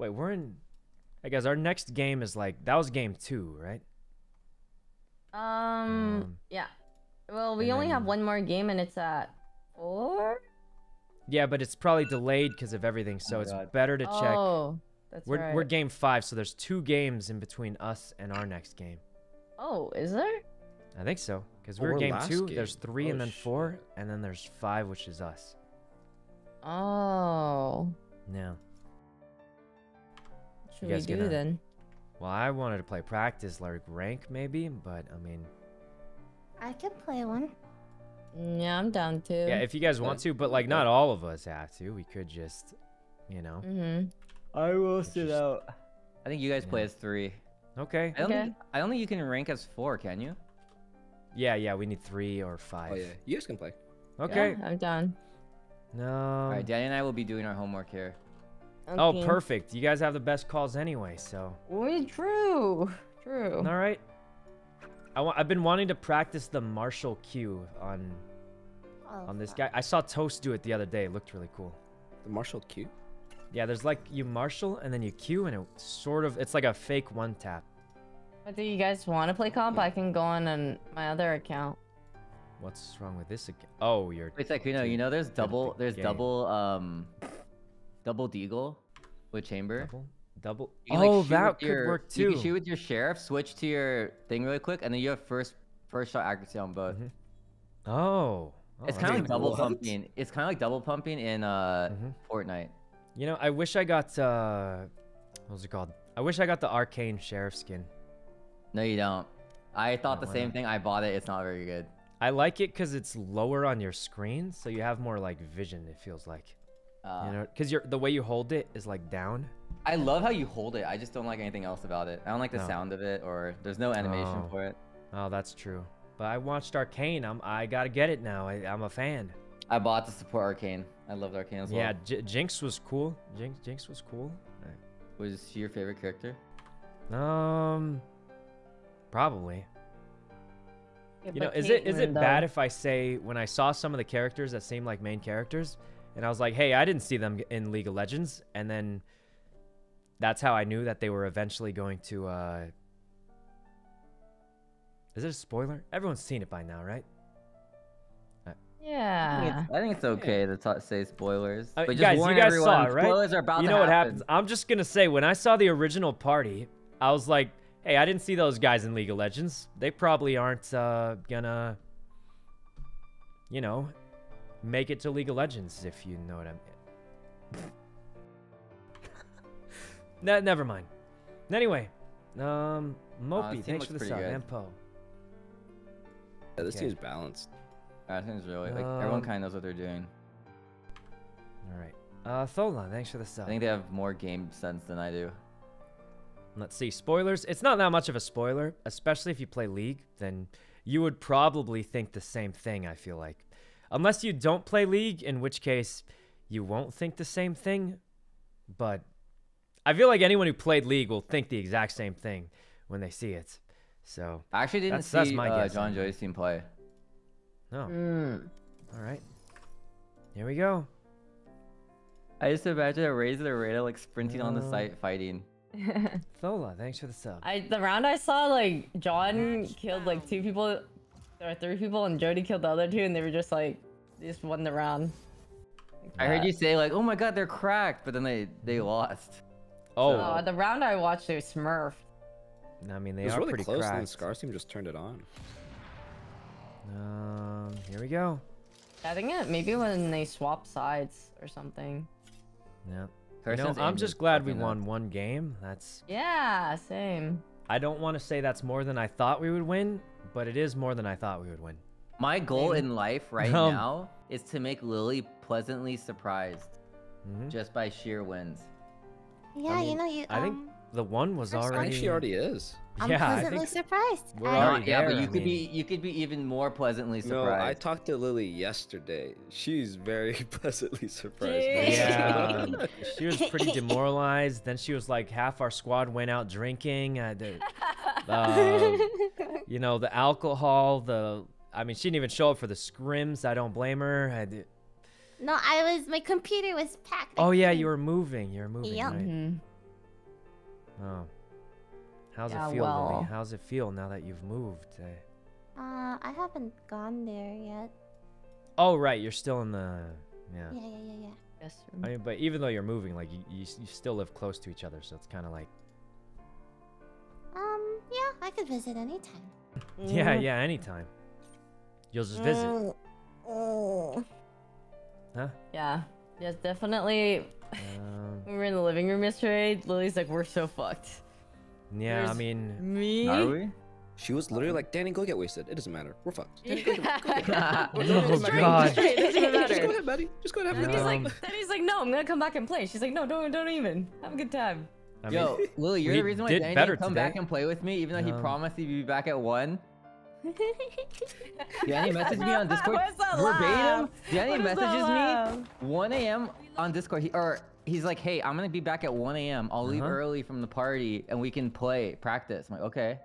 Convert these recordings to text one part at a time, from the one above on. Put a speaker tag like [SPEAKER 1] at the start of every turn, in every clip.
[SPEAKER 1] Wait, we're in. I guess our next game is like that was game two, right?
[SPEAKER 2] Um,
[SPEAKER 1] Um,
[SPEAKER 2] yeah. Well, we
[SPEAKER 1] and
[SPEAKER 2] only have one more game and it's at four.
[SPEAKER 1] Yeah, but it's probably delayed because of everything, so
[SPEAKER 3] my
[SPEAKER 1] it's
[SPEAKER 3] God.
[SPEAKER 1] better to check.
[SPEAKER 2] Oh, that's
[SPEAKER 1] We're
[SPEAKER 2] right.
[SPEAKER 1] we're game five, so there's two games in between us and our next game.
[SPEAKER 2] Oh, is there?
[SPEAKER 1] I think so, because
[SPEAKER 4] Oh,
[SPEAKER 1] we're
[SPEAKER 4] we're
[SPEAKER 1] game two.
[SPEAKER 4] game.
[SPEAKER 1] There's three
[SPEAKER 4] Oh,
[SPEAKER 1] and then four,
[SPEAKER 4] shit.
[SPEAKER 1] and then there's five, which is us.
[SPEAKER 2] Oh,
[SPEAKER 1] Yeah.
[SPEAKER 2] What should we
[SPEAKER 1] guys
[SPEAKER 2] do
[SPEAKER 1] gonna-
[SPEAKER 2] then?
[SPEAKER 1] Well, I wanted to play practice, like rank maybe, but I mean,
[SPEAKER 5] I can play one.
[SPEAKER 2] Mm, Yeah, I'm down too.
[SPEAKER 1] yeah, if you guys want to, but like not all of us have to. We could just, you know.
[SPEAKER 2] Mm-hmm.
[SPEAKER 3] I will sit
[SPEAKER 1] just-
[SPEAKER 3] out. I think you guys play as three.
[SPEAKER 1] Okay.
[SPEAKER 3] I don't
[SPEAKER 2] Okay.
[SPEAKER 3] think I don't think you can rank as four, can you?
[SPEAKER 1] Yeah, yeah, we need three or five.
[SPEAKER 4] Oh yeah, you guys can play.
[SPEAKER 1] Okay.
[SPEAKER 2] Yeah, I'm done.
[SPEAKER 1] No.
[SPEAKER 3] All right, Danny and I will be doing our homework here.
[SPEAKER 1] Oh, perfect. You guys have the best calls anyway, so.
[SPEAKER 2] We true. True.
[SPEAKER 1] All right. I wa- I've been wanting to practice the Marshal Q on
[SPEAKER 5] Oh,
[SPEAKER 1] on this
[SPEAKER 5] fuck.
[SPEAKER 1] guy. I saw Toast do it the other day. It looked really cool.
[SPEAKER 4] The Marshal Q.
[SPEAKER 1] Yeah, there's like you marshal and then you Q and it sort of it's like a fake one tap.
[SPEAKER 2] But do you guys want to play comp? I can go on on my other account.
[SPEAKER 1] What's wrong with this again? Oh, you're
[SPEAKER 3] Wait, like you know, you know, there's double, there's
[SPEAKER 1] game.
[SPEAKER 3] double, um, double deagle with chamber.
[SPEAKER 1] double double.
[SPEAKER 3] You can, like,
[SPEAKER 1] oh, that could
[SPEAKER 3] your-
[SPEAKER 1] work
[SPEAKER 3] You
[SPEAKER 1] too.
[SPEAKER 3] can shoot with your sheriff, switch to your thing really quick, and then you have first first shot accuracy on both.
[SPEAKER 1] Mhm. Oh. oh,
[SPEAKER 3] It's kind of like double pumping. It's kind of like double pumping in uh
[SPEAKER 1] Mhm.
[SPEAKER 3] Fortnite.
[SPEAKER 1] You know, I wish I got uh, what was it called? I wish I got the arcane sheriff skin.
[SPEAKER 3] No, you don't. I thought the same
[SPEAKER 1] not?
[SPEAKER 3] thing. I bought it. It's not very good.
[SPEAKER 1] I like it because it's lower on your screen, so you have more like vision. It feels like
[SPEAKER 3] Uh,
[SPEAKER 1] you know, because you're the way you hold it is like down.
[SPEAKER 3] I love how you hold it. I just don't like anything else about it. I don't like the
[SPEAKER 1] No.
[SPEAKER 3] sound of it, or there's no animation
[SPEAKER 1] Oh.
[SPEAKER 3] for it.
[SPEAKER 1] Oh, that's true. But I watched Arcane. I'm I gotta get it now. I, I'm a fan.
[SPEAKER 3] I bought to support Arcane. I loved Arcane as well.
[SPEAKER 1] Yeah, J- Jinx was cool. Jinx Jinx was cool.
[SPEAKER 3] Was she your favorite character?
[SPEAKER 1] Um, probably.
[SPEAKER 2] Yeah,
[SPEAKER 1] You know,
[SPEAKER 2] but
[SPEAKER 1] is it is
[SPEAKER 2] Caitlyn,
[SPEAKER 1] it bad if I say when I saw some of the characters that seemed like main characters, and I was like, hey, I didn't see them in League of Legends, and then that's how I knew that they were eventually going to. uh Is it a spoiler? Everyone's seen it by now, right?
[SPEAKER 2] Yeah.
[SPEAKER 3] I think it's okay to ta say spoilers.
[SPEAKER 1] Uh,
[SPEAKER 3] but just
[SPEAKER 1] guys, you guys
[SPEAKER 3] everyone,
[SPEAKER 1] saw it, right?
[SPEAKER 3] spoilers are about
[SPEAKER 1] you
[SPEAKER 3] to
[SPEAKER 1] know what
[SPEAKER 3] happen.
[SPEAKER 1] happens? I'm just gonna say when I saw the original party, I was like, hey, I didn't see those guys in League of Legends. They probably aren't uh, gonna, you know, make it to League of Legends if you know what I mean. ne- never mind. Anyway, um, Mopey,
[SPEAKER 3] team
[SPEAKER 1] thanks for the sub,
[SPEAKER 3] good.
[SPEAKER 1] and Poe.
[SPEAKER 4] Yeah, this
[SPEAKER 1] Okay.
[SPEAKER 4] team's balanced.
[SPEAKER 3] I think it's really like everyone
[SPEAKER 1] Um,
[SPEAKER 3] kind of knows what they're doing.
[SPEAKER 1] All right, uh, Thola, thanks for the sub.
[SPEAKER 3] I think they have more game sense than I do.
[SPEAKER 1] Let's see. Spoilers. It's not that much of a spoiler, especially if you play League, then you would probably think the same thing, I feel like. Unless you don't play League, in which case you won't think the same thing. But I feel like anyone who played League will think the exact same thing when they see it. So,
[SPEAKER 3] I actually didn't
[SPEAKER 1] That's- that's
[SPEAKER 3] see
[SPEAKER 1] my
[SPEAKER 3] uh,
[SPEAKER 1] guess,
[SPEAKER 3] John
[SPEAKER 1] anyway.
[SPEAKER 3] Joyce team play.
[SPEAKER 1] no.
[SPEAKER 2] Mm.
[SPEAKER 1] All right. Here we go.
[SPEAKER 3] I just imagine a Razor Raider like sprinting on the
[SPEAKER 1] Uh,
[SPEAKER 3] site fighting.
[SPEAKER 1] Thola, thanks for the sub.
[SPEAKER 2] I the round I saw like John killed like two people or three people and Jody killed the other two and they were just like they just won the round. Like
[SPEAKER 3] I heard you say like, "Oh my God, they're cracked," but then they they lost.
[SPEAKER 1] Oh,
[SPEAKER 2] Oh, the round I watched they smurfed.
[SPEAKER 1] I mean, they
[SPEAKER 4] It
[SPEAKER 1] they
[SPEAKER 4] was
[SPEAKER 1] are
[SPEAKER 4] really
[SPEAKER 1] pretty
[SPEAKER 4] close, and then Scar team just turned it on.
[SPEAKER 1] Um, here we go.
[SPEAKER 2] I think it maybe when they swap sides or something.
[SPEAKER 1] Yeah. You know, I'm just glad we
[SPEAKER 3] fucking up.
[SPEAKER 1] won one game. That's
[SPEAKER 2] Yeah, same.
[SPEAKER 1] I don't want to say that's more than I thought we would win, but it is more than I thought we would win.
[SPEAKER 3] My goal
[SPEAKER 2] Same.
[SPEAKER 3] in life right
[SPEAKER 1] Um,
[SPEAKER 3] now is to make Lily pleasantly surprised
[SPEAKER 1] hmm
[SPEAKER 3] just by sheer wins.
[SPEAKER 5] Yeah,
[SPEAKER 1] mean,
[SPEAKER 5] you know you.
[SPEAKER 1] I think
[SPEAKER 5] um,
[SPEAKER 1] The one was
[SPEAKER 5] already. I
[SPEAKER 4] I think she already is.
[SPEAKER 5] I'm
[SPEAKER 1] yeah, I
[SPEAKER 5] pleasantly
[SPEAKER 1] think
[SPEAKER 5] surprised.
[SPEAKER 1] we're
[SPEAKER 5] I-
[SPEAKER 1] already
[SPEAKER 3] yeah, but you
[SPEAKER 1] I
[SPEAKER 3] could be you could be even more pleasantly surprised.
[SPEAKER 4] No, I talked to Lily yesterday. She's very pleasantly surprised.
[SPEAKER 1] Yeah, um, she was pretty demoralized. Then she was like, half our squad went out drinking. Uh, the, uh, you know, the alcohol. The I mean, she didn't even show up for the scrims. I don't blame her. I did-
[SPEAKER 5] no, I was. My computer was packed.
[SPEAKER 1] Oh yeah, you were moving. You were moving.
[SPEAKER 5] Yep.
[SPEAKER 1] Right?
[SPEAKER 2] Mhm.
[SPEAKER 1] Oh. How's
[SPEAKER 2] Yeah,
[SPEAKER 1] it feel, Lily? How's it feel now that you've moved?
[SPEAKER 5] Uh, I haven't gone there yet.
[SPEAKER 1] Oh, right. You're still in the. Yeah.
[SPEAKER 5] Yeah, yeah, yeah, yeah.
[SPEAKER 2] Yes.
[SPEAKER 1] I mean, but even though you're moving, like you, you, you still live close to each other, so it's kind of like.
[SPEAKER 5] Yeah, I could visit anytime.
[SPEAKER 1] Yeah, yeah. Anytime. You'll just visit.
[SPEAKER 5] Mm, mm.
[SPEAKER 1] Huh?
[SPEAKER 2] Yeah. Yes, definitely.
[SPEAKER 1] Um,
[SPEAKER 2] When we were in the living room yesterday, Lily's like, we're so fucked.
[SPEAKER 1] yeah. I mean.
[SPEAKER 2] Me?
[SPEAKER 3] Are we?
[SPEAKER 4] She was literally like, Danny, go get wasted. It doesn't matter. We're fucked. Danny,
[SPEAKER 2] Yeah.
[SPEAKER 4] go, go,
[SPEAKER 1] Oh,
[SPEAKER 4] go, go, go,
[SPEAKER 1] God.
[SPEAKER 2] Straight, it doesn't even
[SPEAKER 4] Just go ahead, buddy. Just go ahead. Have a good
[SPEAKER 2] he's
[SPEAKER 4] time.
[SPEAKER 2] like, then he's like, no, I'm gonna come back and play. She's like, no, don't, don't even. Have a good time.
[SPEAKER 1] I mean,
[SPEAKER 3] Yo, Lily, you're the reason why
[SPEAKER 1] did
[SPEAKER 3] Danny
[SPEAKER 1] better
[SPEAKER 3] didn't come back and play with me, even though he
[SPEAKER 1] Um,
[SPEAKER 3] promised he'd be back at one. Danny messaged me on Discord verbatim. Danny
[SPEAKER 2] What is that
[SPEAKER 3] messages me 1 a.m. on Discord. He or he's like, "Hey, I'm gonna be back at 1 a.m. I'll leave
[SPEAKER 1] Uh-huh.
[SPEAKER 3] early from the party and we can play practice." I'm like, "Okay."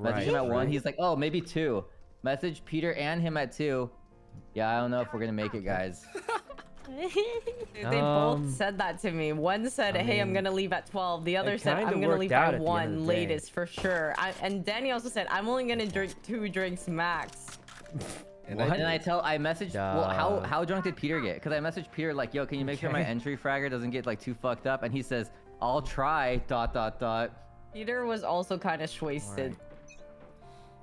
[SPEAKER 3] Message him at one. He's like, "Oh, maybe two. Message Peter and him at two. Yeah, I don't know if we're gonna make it, guys.
[SPEAKER 2] Dude, they
[SPEAKER 1] Um,
[SPEAKER 2] both said that to me. One said,
[SPEAKER 1] I
[SPEAKER 2] "Hey, I'm gonna leave at 12." The other said, "I'm gonna leave by
[SPEAKER 1] at the end of
[SPEAKER 2] one latest for sure." I, and Danny also said, "I'm only gonna drink two drinks max."
[SPEAKER 4] And
[SPEAKER 1] What?
[SPEAKER 4] I,
[SPEAKER 3] And I tell, I messaged. Well, how how drunk did Peter get? Because I messaged Peter like, "Yo, can you make sure my entry fragger doesn't get like too fucked up?" And he says, "I'll try." Dot dot dot.
[SPEAKER 2] Peter was also kind of wasted.
[SPEAKER 1] Alright.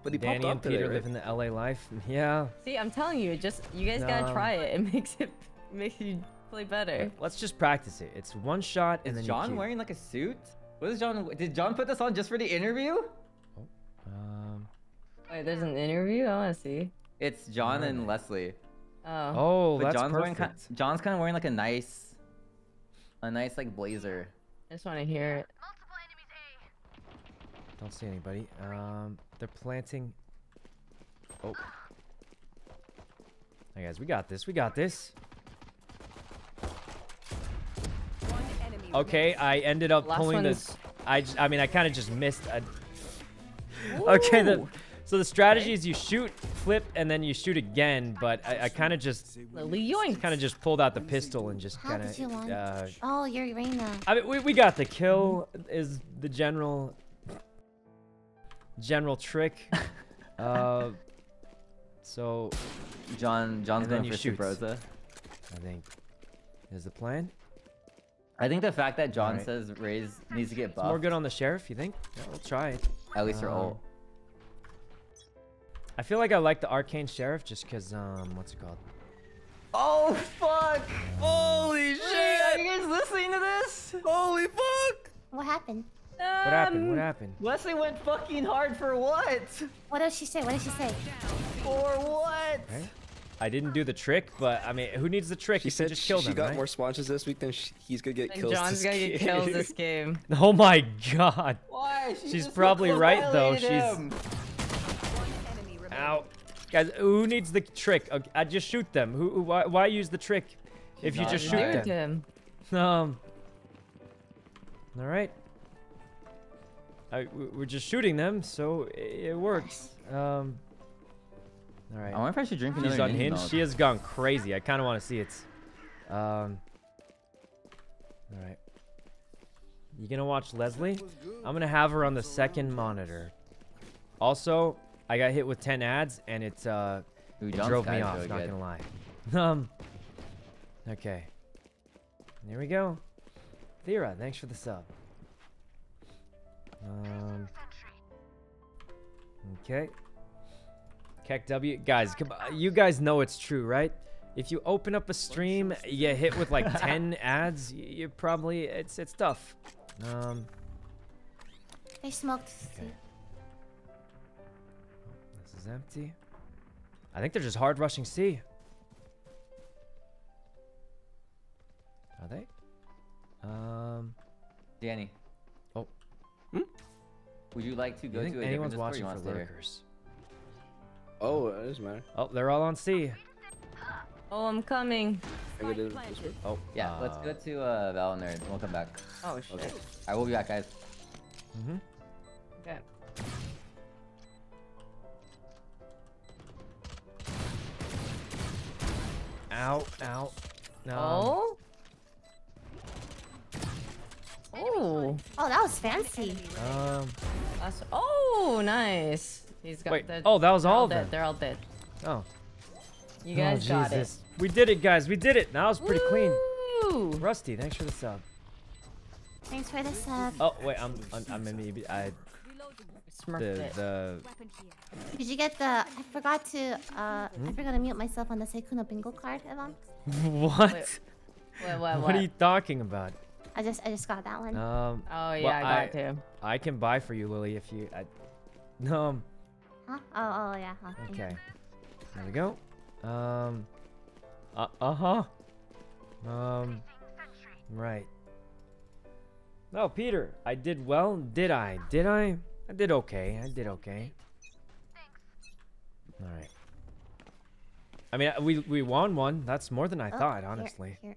[SPEAKER 4] but he
[SPEAKER 1] Danny
[SPEAKER 4] popped
[SPEAKER 1] and
[SPEAKER 4] up today,
[SPEAKER 1] Peter
[SPEAKER 4] right?
[SPEAKER 1] live in the LA life. Yeah.
[SPEAKER 2] See, I'm telling you, just you guys gotta try it. It makes it makes you play better.
[SPEAKER 1] Let's just practice it. It's one shot and
[SPEAKER 3] Is
[SPEAKER 1] then
[SPEAKER 3] John
[SPEAKER 1] you keep.
[SPEAKER 3] wearing like a suit? What is John? Did John put this on just for the interview?
[SPEAKER 1] Um.
[SPEAKER 2] Wait, there's an interview. I want to see.
[SPEAKER 3] It's John
[SPEAKER 1] Where are
[SPEAKER 3] and
[SPEAKER 1] they?
[SPEAKER 3] Leslie.
[SPEAKER 2] Oh.
[SPEAKER 1] Oh,
[SPEAKER 3] But
[SPEAKER 1] that's
[SPEAKER 3] John's wearing
[SPEAKER 1] perfect.
[SPEAKER 3] ki- John's kind of wearing like a nice, a nice like blazer.
[SPEAKER 2] I just want to hear it.
[SPEAKER 1] Don't see anybody. Um, they're planting. Oh. Hey guys, we got this. We got this. Okay, I ended up
[SPEAKER 2] Last
[SPEAKER 1] pulling
[SPEAKER 2] one's-
[SPEAKER 1] this. I mean, I kind of just missed. A... Okay, the so the strategy is you shoot, flip, and then you shoot again. But I, I kind of just
[SPEAKER 2] Lily yoink.
[SPEAKER 1] kind of just pulled out the pistol and just kind
[SPEAKER 5] did you
[SPEAKER 1] of. Uh,
[SPEAKER 5] Oh, you're Reyna.
[SPEAKER 1] I mean, we, we got the kill. Is the general general trick. uh, so
[SPEAKER 3] John John's going for
[SPEAKER 1] shoot.
[SPEAKER 3] Superosa.
[SPEAKER 1] I think is the plan.
[SPEAKER 3] I think the fact that John
[SPEAKER 1] Alright.
[SPEAKER 3] says Raze needs to get
[SPEAKER 1] It's more good on the sheriff. You think? Yeah, we'll try it.
[SPEAKER 3] at least her
[SPEAKER 1] Um,
[SPEAKER 3] ult.
[SPEAKER 1] I feel like I like the arcane sheriff just because um, what's it called?
[SPEAKER 3] Oh fuck!
[SPEAKER 4] Holy
[SPEAKER 3] Wait, are you guys listening to this?
[SPEAKER 4] Holy fuck!
[SPEAKER 5] What happened?
[SPEAKER 1] What happened? What
[SPEAKER 2] Um,
[SPEAKER 1] happened?
[SPEAKER 3] Leslie went fucking hard for what?
[SPEAKER 5] What did she say? What did she say?
[SPEAKER 3] For what?
[SPEAKER 1] Right? I didn't do the trick, but I mean, who needs the trick?
[SPEAKER 4] She
[SPEAKER 1] You can
[SPEAKER 4] said
[SPEAKER 1] just
[SPEAKER 4] she,
[SPEAKER 1] kill
[SPEAKER 4] she
[SPEAKER 1] them,
[SPEAKER 4] got
[SPEAKER 1] right?
[SPEAKER 4] more sponsors this week than sh he's gonna get
[SPEAKER 2] And
[SPEAKER 4] kills.
[SPEAKER 2] John's
[SPEAKER 4] this
[SPEAKER 2] gonna get kills this game.
[SPEAKER 1] Oh my god!
[SPEAKER 3] Why? She
[SPEAKER 1] She's probably right, though.
[SPEAKER 3] violated
[SPEAKER 1] She's-
[SPEAKER 3] him.
[SPEAKER 1] Ow, guys, who needs the trick? Okay, I just shoot them. Who? who why, why use the trick if you just shoot them?
[SPEAKER 2] him.
[SPEAKER 1] Um. All right. I, we- we're just shooting them, so it, it works. Um. All right.
[SPEAKER 3] I wonder if I should drink
[SPEAKER 1] She's
[SPEAKER 3] another ninja
[SPEAKER 1] unhinged.
[SPEAKER 3] milk.
[SPEAKER 1] She has gone crazy. I kind of want to see it. Um. All right. You gonna watch Leslie? I'm gonna have her on the second monitor. Also, I got hit with 10 ads, and it uh,
[SPEAKER 3] Ooh,
[SPEAKER 1] it drove me off.
[SPEAKER 3] really
[SPEAKER 1] Not
[SPEAKER 3] good.
[SPEAKER 1] gonna lie. um. Okay. There we go. Thera, thanks for the sub. Um. Okay. KEKW, guys, come on, you guys know it's true, right? If you open up a stream, you hit with like 10 ads, you probably it's it's tough. Um,
[SPEAKER 5] They smoked.
[SPEAKER 1] Okay. this is empty. I think they're just hard rushing C. Are they? Um,
[SPEAKER 3] Danny.
[SPEAKER 1] Oh.
[SPEAKER 4] Hmm?
[SPEAKER 3] Would you like to go
[SPEAKER 1] you think
[SPEAKER 3] to a
[SPEAKER 1] anyone's
[SPEAKER 3] different Discord or
[SPEAKER 1] watching
[SPEAKER 3] you
[SPEAKER 1] for
[SPEAKER 3] want to here?
[SPEAKER 1] lurkers?
[SPEAKER 4] Oh, it doesn't matter.
[SPEAKER 1] Oh, they're all on C.
[SPEAKER 2] Oh, I'm coming.
[SPEAKER 4] I think I did it this.
[SPEAKER 1] Oh,
[SPEAKER 3] Yeah, let's go to uh, Val Nerd. We'll come back.
[SPEAKER 2] Oh shit.
[SPEAKER 4] Okay.
[SPEAKER 3] I will be back, guys.
[SPEAKER 1] Mm-hmm.
[SPEAKER 2] Okay.
[SPEAKER 1] Ow, ow. No.
[SPEAKER 2] Oh. Oh.
[SPEAKER 5] Oh, that was fancy.
[SPEAKER 1] Um.
[SPEAKER 2] That's, oh, nice. He's got.
[SPEAKER 1] Wait.
[SPEAKER 2] they're-
[SPEAKER 1] Oh, that was
[SPEAKER 2] they're
[SPEAKER 1] all
[SPEAKER 2] dead.
[SPEAKER 1] then.
[SPEAKER 2] They're all dead.
[SPEAKER 1] Oh.
[SPEAKER 2] You guys
[SPEAKER 1] oh,
[SPEAKER 2] got it.
[SPEAKER 1] We did it, guys. We did it. That was pretty clean.
[SPEAKER 2] Woo!
[SPEAKER 1] Rusty, thanks for the sub.
[SPEAKER 5] Thanks for the sub.
[SPEAKER 1] Oh wait, I'm I'm, I'm maybe I
[SPEAKER 2] Smurfed
[SPEAKER 1] the
[SPEAKER 2] it.
[SPEAKER 1] the
[SPEAKER 5] Did you get the? I forgot to. Uh,
[SPEAKER 1] Hmm?
[SPEAKER 5] I forgot to mute myself on the Sykkuno bingo card, Evan.
[SPEAKER 1] what?
[SPEAKER 2] Wait, What, what,
[SPEAKER 1] What
[SPEAKER 2] what?
[SPEAKER 1] are you talking about?
[SPEAKER 5] I just, I just got that one.
[SPEAKER 1] Um,
[SPEAKER 2] Oh, yeah,
[SPEAKER 1] well,
[SPEAKER 2] I got it too.
[SPEAKER 1] I can buy for you, Lily, if you. I, no. Um,
[SPEAKER 5] Huh? Oh, oh yeah. Oh,
[SPEAKER 1] okay. There we go. Um. Uh. Uh huh. Um. Right. No, Peter, I did well. Did I? Did I? I did okay. I did okay. All right. I mean, we we won one. That's more than I
[SPEAKER 5] Oh,
[SPEAKER 1] thought,
[SPEAKER 5] here-
[SPEAKER 1] honestly.
[SPEAKER 5] here.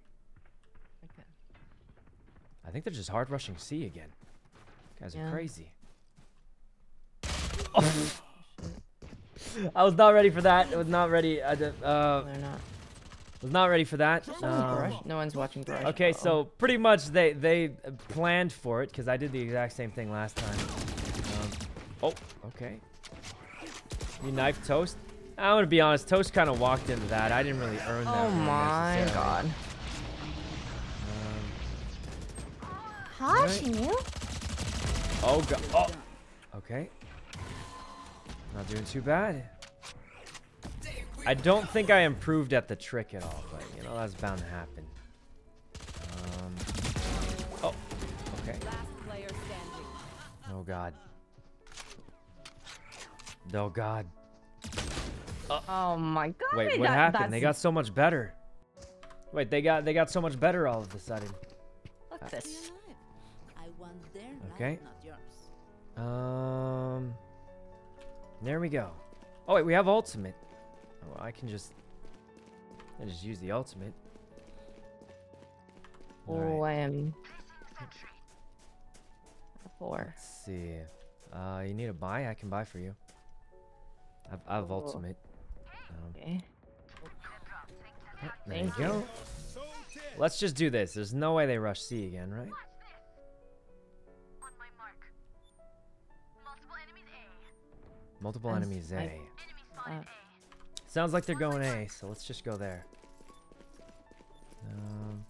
[SPEAKER 1] I think they're just hard rushing C again. guys are
[SPEAKER 2] Yeah.
[SPEAKER 1] crazy. I was not ready for that. I was not ready. I did, uh,
[SPEAKER 2] They're not.
[SPEAKER 1] was not ready for that. Um,
[SPEAKER 2] Garage? No one's watching Garage.
[SPEAKER 1] okay,
[SPEAKER 2] Uh-oh.
[SPEAKER 1] so pretty much they they uh, planned for it because I did the exact same thing last time. Um, oh, okay. You knife toast. I'm gonna be honest. Toast kind of walked into that. I didn't really earn that.
[SPEAKER 2] Oh my god.
[SPEAKER 1] Um,
[SPEAKER 5] Huh?
[SPEAKER 1] Right.
[SPEAKER 5] She knew?
[SPEAKER 1] Oh god. Oh. Okay. Not doing too bad. I don't think I improved at the trick at all, but you know that's bound to happen. Um. Oh. Okay. Oh god. Oh god.
[SPEAKER 2] Oh my god.
[SPEAKER 1] Wait, what
[SPEAKER 2] that-
[SPEAKER 1] happened? They got so much better. Wait, they got they got so much better all of a sudden.
[SPEAKER 2] Look at this.
[SPEAKER 6] I want their life,
[SPEAKER 1] Okay.
[SPEAKER 6] not yours.
[SPEAKER 1] Um, there we go. Oh wait, we have ultimate. Oh, I can just, I just use the ultimate.
[SPEAKER 2] Oh,
[SPEAKER 1] Alright,
[SPEAKER 2] I am. Four.
[SPEAKER 1] let's see. Uh, you need a buy? I can buy for you. I've, I have
[SPEAKER 2] Oh.
[SPEAKER 1] ultimate. Um,
[SPEAKER 2] Okay.
[SPEAKER 1] there
[SPEAKER 2] Thank
[SPEAKER 1] you. go. Let's just do this. There's no way they rush C again, right? Multiple
[SPEAKER 2] Sounds
[SPEAKER 1] enemies A.
[SPEAKER 2] like- Uh,
[SPEAKER 1] Sounds like they're going A, so let's just go there. Um,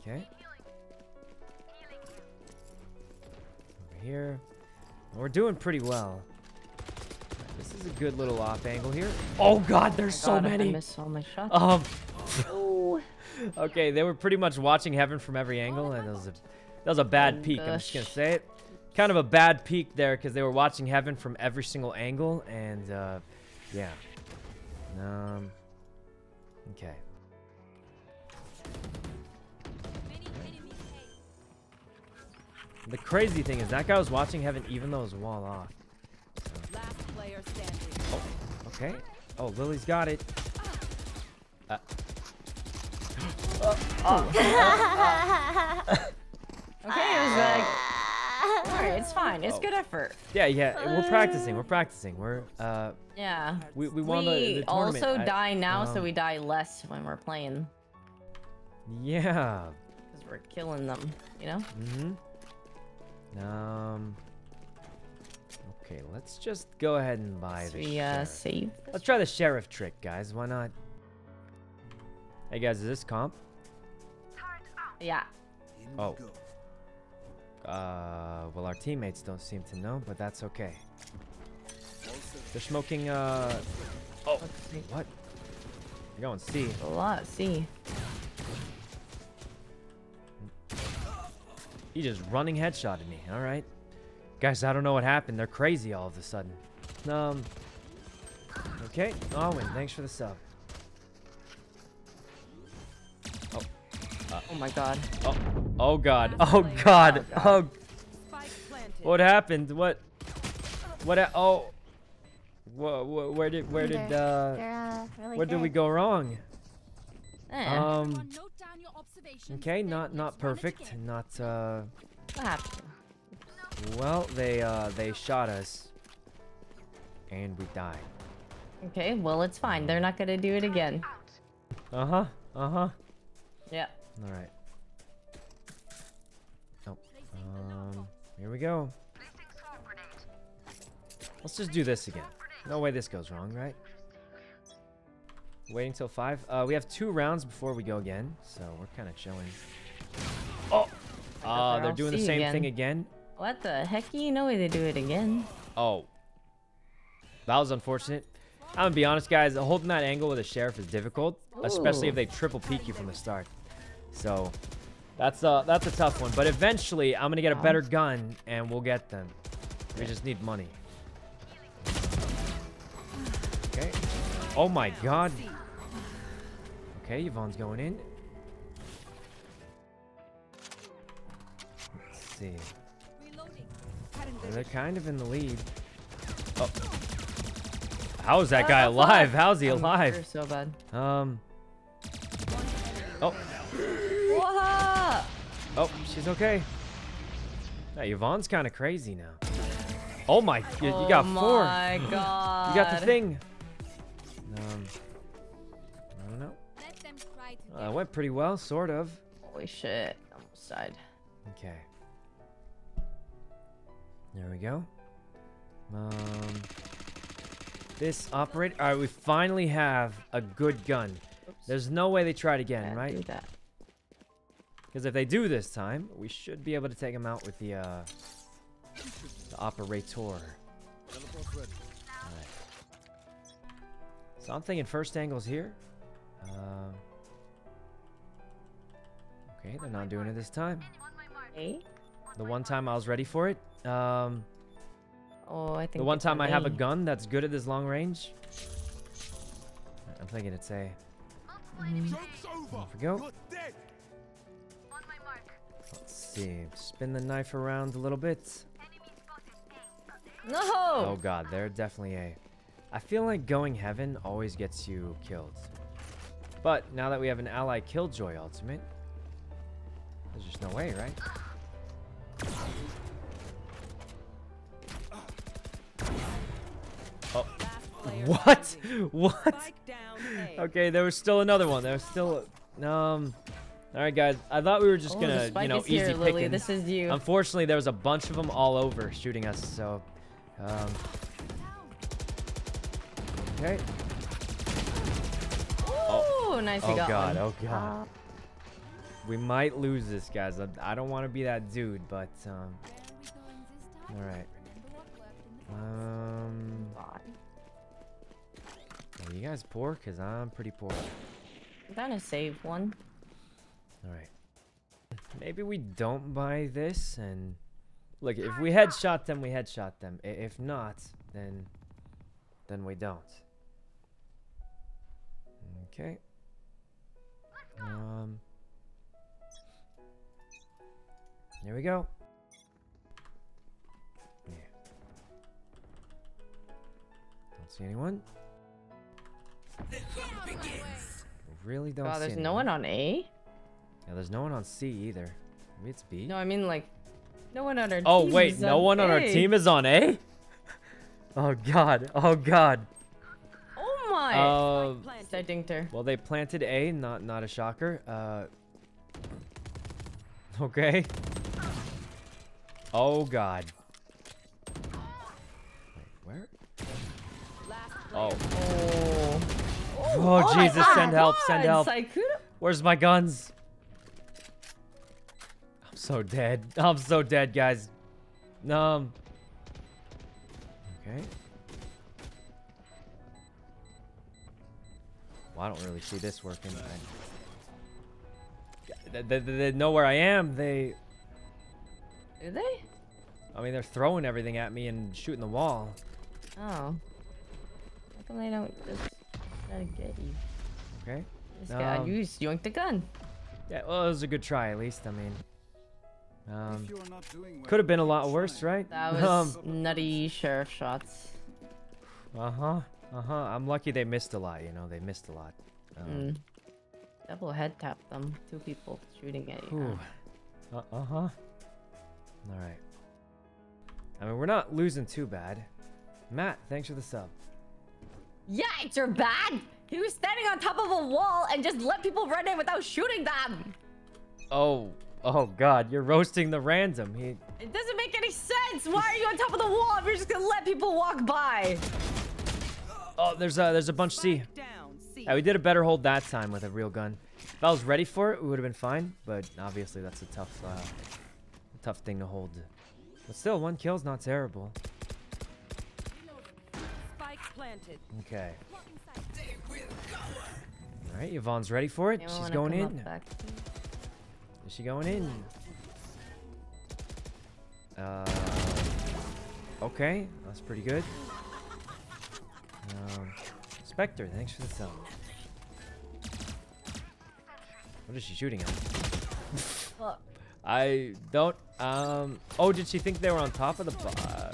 [SPEAKER 1] okay. Over here. We're doing pretty well. This is a good little off angle here. Oh god, there's so
[SPEAKER 2] God, I
[SPEAKER 1] many.
[SPEAKER 2] missed all my shots.
[SPEAKER 1] Um.
[SPEAKER 2] Oh.
[SPEAKER 1] okay, they were pretty much watching heaven from every angle, and that was a that was a bad
[SPEAKER 2] Oh,
[SPEAKER 1] peek. I'm just gonna say it. Kind of a bad peek there because they were watching heaven from every single angle, and uh, yeah. Um. Okay. The crazy thing is that guy was watching heaven even though it was wall off.
[SPEAKER 6] Last player standing.
[SPEAKER 1] Okay. Oh, Lily's got it. Uh,
[SPEAKER 2] Okay, it was like. Alright, it's fine. It's
[SPEAKER 1] Oh.
[SPEAKER 2] good effort.
[SPEAKER 1] yeah, yeah. We're practicing. We're practicing. We're uh.
[SPEAKER 2] Yeah.
[SPEAKER 1] We, we won
[SPEAKER 2] we
[SPEAKER 1] the tournament.
[SPEAKER 2] also
[SPEAKER 1] I-
[SPEAKER 2] die now, so
[SPEAKER 1] um,
[SPEAKER 2] we die less when we're playing.
[SPEAKER 1] Yeah.
[SPEAKER 2] Because we're killing them, you know?
[SPEAKER 1] Mm-hmm. Um. Okay, let's just go ahead and buy
[SPEAKER 2] So
[SPEAKER 1] the
[SPEAKER 2] we uh,
[SPEAKER 1] sheriff.
[SPEAKER 2] save.
[SPEAKER 1] Let's try the sheriff trick, guys. Why not? Hey guys, is this comp?
[SPEAKER 2] Yeah.
[SPEAKER 1] Oh. Uh, well, our teammates don't seem to know, but that's okay. They're smoking. Uh. Oh. What? You're going C.
[SPEAKER 2] A lot. See.
[SPEAKER 1] He just running headshotted me. All right, guys. I don't know what happened. They're crazy all of a sudden. Um. Okay, Owen. Thanks for the sub.
[SPEAKER 2] Oh my god.
[SPEAKER 1] Oh. Oh God. Oh God. Oh.
[SPEAKER 6] Spike planted.
[SPEAKER 1] What happened? What? What? ha- Oh. Wha wha where did where did
[SPEAKER 5] They're-
[SPEAKER 1] uh
[SPEAKER 5] uh, really
[SPEAKER 1] where did we go wrong?
[SPEAKER 2] Eh,
[SPEAKER 1] Um.
[SPEAKER 6] Everyone note down your observations,
[SPEAKER 1] Okay, not not
[SPEAKER 6] let's run it
[SPEAKER 1] perfect. Not uh.
[SPEAKER 2] what happened?
[SPEAKER 1] Well, they uh they shot us, and we died.
[SPEAKER 2] Okay, well, it's fine. They're not gonna do it again.
[SPEAKER 1] Uh huh. Uh huh.
[SPEAKER 2] Yeah.
[SPEAKER 1] All right. Here we go. Let's just do this again. No way this goes wrong, right? Waiting till five. Uh, we have two rounds before we go again, so we're kind of chilling. Oh, uh, they're doing the same
[SPEAKER 2] again.
[SPEAKER 1] thing again.
[SPEAKER 2] What the heck? You know way they do it again.
[SPEAKER 1] Oh, that was unfortunate. I'm gonna be honest, guys. Holding that angle with a sheriff is difficult, especially if they triple peek you from the start. So that's a that's a tough one. But eventually, I'm gonna get a better gun, and we'll get them. We just need money. Okay. Oh my God. Okay, Yvonne's going in. Let's see. They're kind of in the lead. Oh. How is that guy alive? How's he alive?
[SPEAKER 2] so bad.
[SPEAKER 1] Um. Oh,
[SPEAKER 2] Whoa!
[SPEAKER 1] oh, she's okay. Yeah, Yvonne's kind of crazy now. Oh my, you, you got four.
[SPEAKER 2] my god.
[SPEAKER 1] You got the thing. Um, I don't know.
[SPEAKER 6] Let them try to
[SPEAKER 1] Uh, went pretty well, sort of.
[SPEAKER 2] Holy shit. Almost died.
[SPEAKER 1] Okay. There we go. Um, this operator. All right, we finally have a good gun. There's no way they try it again,
[SPEAKER 2] Can't
[SPEAKER 1] right?
[SPEAKER 2] Do that.
[SPEAKER 1] Because if they do this time, we should be able to take them out with the uh, the operator. Alright. So I'm thinking first angle's here. Uh, okay, they're not doing it this time.
[SPEAKER 2] A?
[SPEAKER 1] The one time I was ready for it. Um,
[SPEAKER 2] Oh, I think.
[SPEAKER 1] the one time I have a
[SPEAKER 2] A.
[SPEAKER 1] gun that's good at this long range. I'm thinking it's A. There we go. See. Spin the knife around a little bit.
[SPEAKER 2] No!
[SPEAKER 1] Oh god, they're definitely A. I feel like going heaven always gets you killed. But now that we have an ally killjoy ultimate, there's just no way, right? Oh, what? What? Okay, there was still another one. There was still, um. All right, guys. I thought we were just
[SPEAKER 2] Oh,
[SPEAKER 1] gonna, you know,
[SPEAKER 2] is here,
[SPEAKER 1] easy
[SPEAKER 2] Lily. This is you.
[SPEAKER 1] Unfortunately, there was a bunch of them all over shooting us. So, um. Okay.
[SPEAKER 2] Oh, nice.
[SPEAKER 1] Oh god.
[SPEAKER 2] one.
[SPEAKER 1] Oh god. We might lose this, guys. I, I don't want to be that dude, but um. All right. Um. Are you guys poor? Cause I'm pretty poor.
[SPEAKER 2] I'm to save one.
[SPEAKER 1] All right. Maybe we don't buy this and look. If we headshot them, we headshot them. I- If not, then then we don't. Okay. Um. There we go. Yeah. Don't see anyone. Really don't
[SPEAKER 2] God,
[SPEAKER 1] see
[SPEAKER 2] there's
[SPEAKER 1] anyone.
[SPEAKER 2] no one on A?
[SPEAKER 1] Yeah, there's no one on C either. Maybe it's B.
[SPEAKER 2] No, I mean like, no one on our team is
[SPEAKER 1] oh
[SPEAKER 2] team
[SPEAKER 1] wait,
[SPEAKER 2] is
[SPEAKER 1] no one on our
[SPEAKER 2] A.
[SPEAKER 1] team is on A. Oh god. Oh god.
[SPEAKER 2] Oh my!
[SPEAKER 1] Uh,
[SPEAKER 2] Stinkter.
[SPEAKER 1] well, they planted A. Not not a shocker. Uh. Okay. Oh god. Wait, where? Oh.
[SPEAKER 2] Oh.
[SPEAKER 1] Oh,
[SPEAKER 2] my
[SPEAKER 1] Jesus! Send help! Send help! Where's my guns? I'm so dead. I'm so dead, guys. Um. Okay. Well, I don't really see this working. I... They, they, they know where I am. They,
[SPEAKER 2] Do they?
[SPEAKER 1] I mean, they're throwing everything at me and shooting the wall.
[SPEAKER 2] Oh. How come they don't just to get you?
[SPEAKER 1] Okay.
[SPEAKER 2] This guy,
[SPEAKER 1] Um,
[SPEAKER 2] you just yoinked the gun.
[SPEAKER 1] Yeah, well, it was a good try at least. I mean, um, could have been a lot worse, right?
[SPEAKER 2] That was nutty sheriff shots.
[SPEAKER 1] Uh huh. Uh huh. I'm lucky they missed a lot. You know, they missed a lot. Um,
[SPEAKER 2] Mm. Double head tap them. Two people shooting at you.
[SPEAKER 1] Ooh. Uh huh. All right. I mean, we're not losing too bad. Matt, thanks for the sub.
[SPEAKER 2] Yeah, it's your bad. He was standing on top of a wall and just let people run in without shooting them.
[SPEAKER 1] Oh, oh God, you're roasting the random. He,
[SPEAKER 2] It doesn't make any sense. Why are you on top of the wall if you're just gonna let people walk by?
[SPEAKER 1] Oh, there's a there's a bunch C.
[SPEAKER 7] Down. C.
[SPEAKER 1] Yeah, we did a better hold that time with a real gun. If I was ready for it, we would have been fine. But obviously, that's a tough, uh, tough thing to hold. But still, one kill's not terrible.
[SPEAKER 7] Spike planted.
[SPEAKER 1] Okay. All right, Yvonne's ready for it.
[SPEAKER 2] Anyone
[SPEAKER 1] She's
[SPEAKER 2] wanna
[SPEAKER 1] going
[SPEAKER 2] come
[SPEAKER 1] in.
[SPEAKER 2] Up back?
[SPEAKER 1] Is she going in? Uh, okay, that's pretty good. Um, Spectre, thanks for the sub. What is she shooting at?
[SPEAKER 2] Fuck.
[SPEAKER 1] I don't. Um. Oh, did she think they were on top of the? bo- Uh,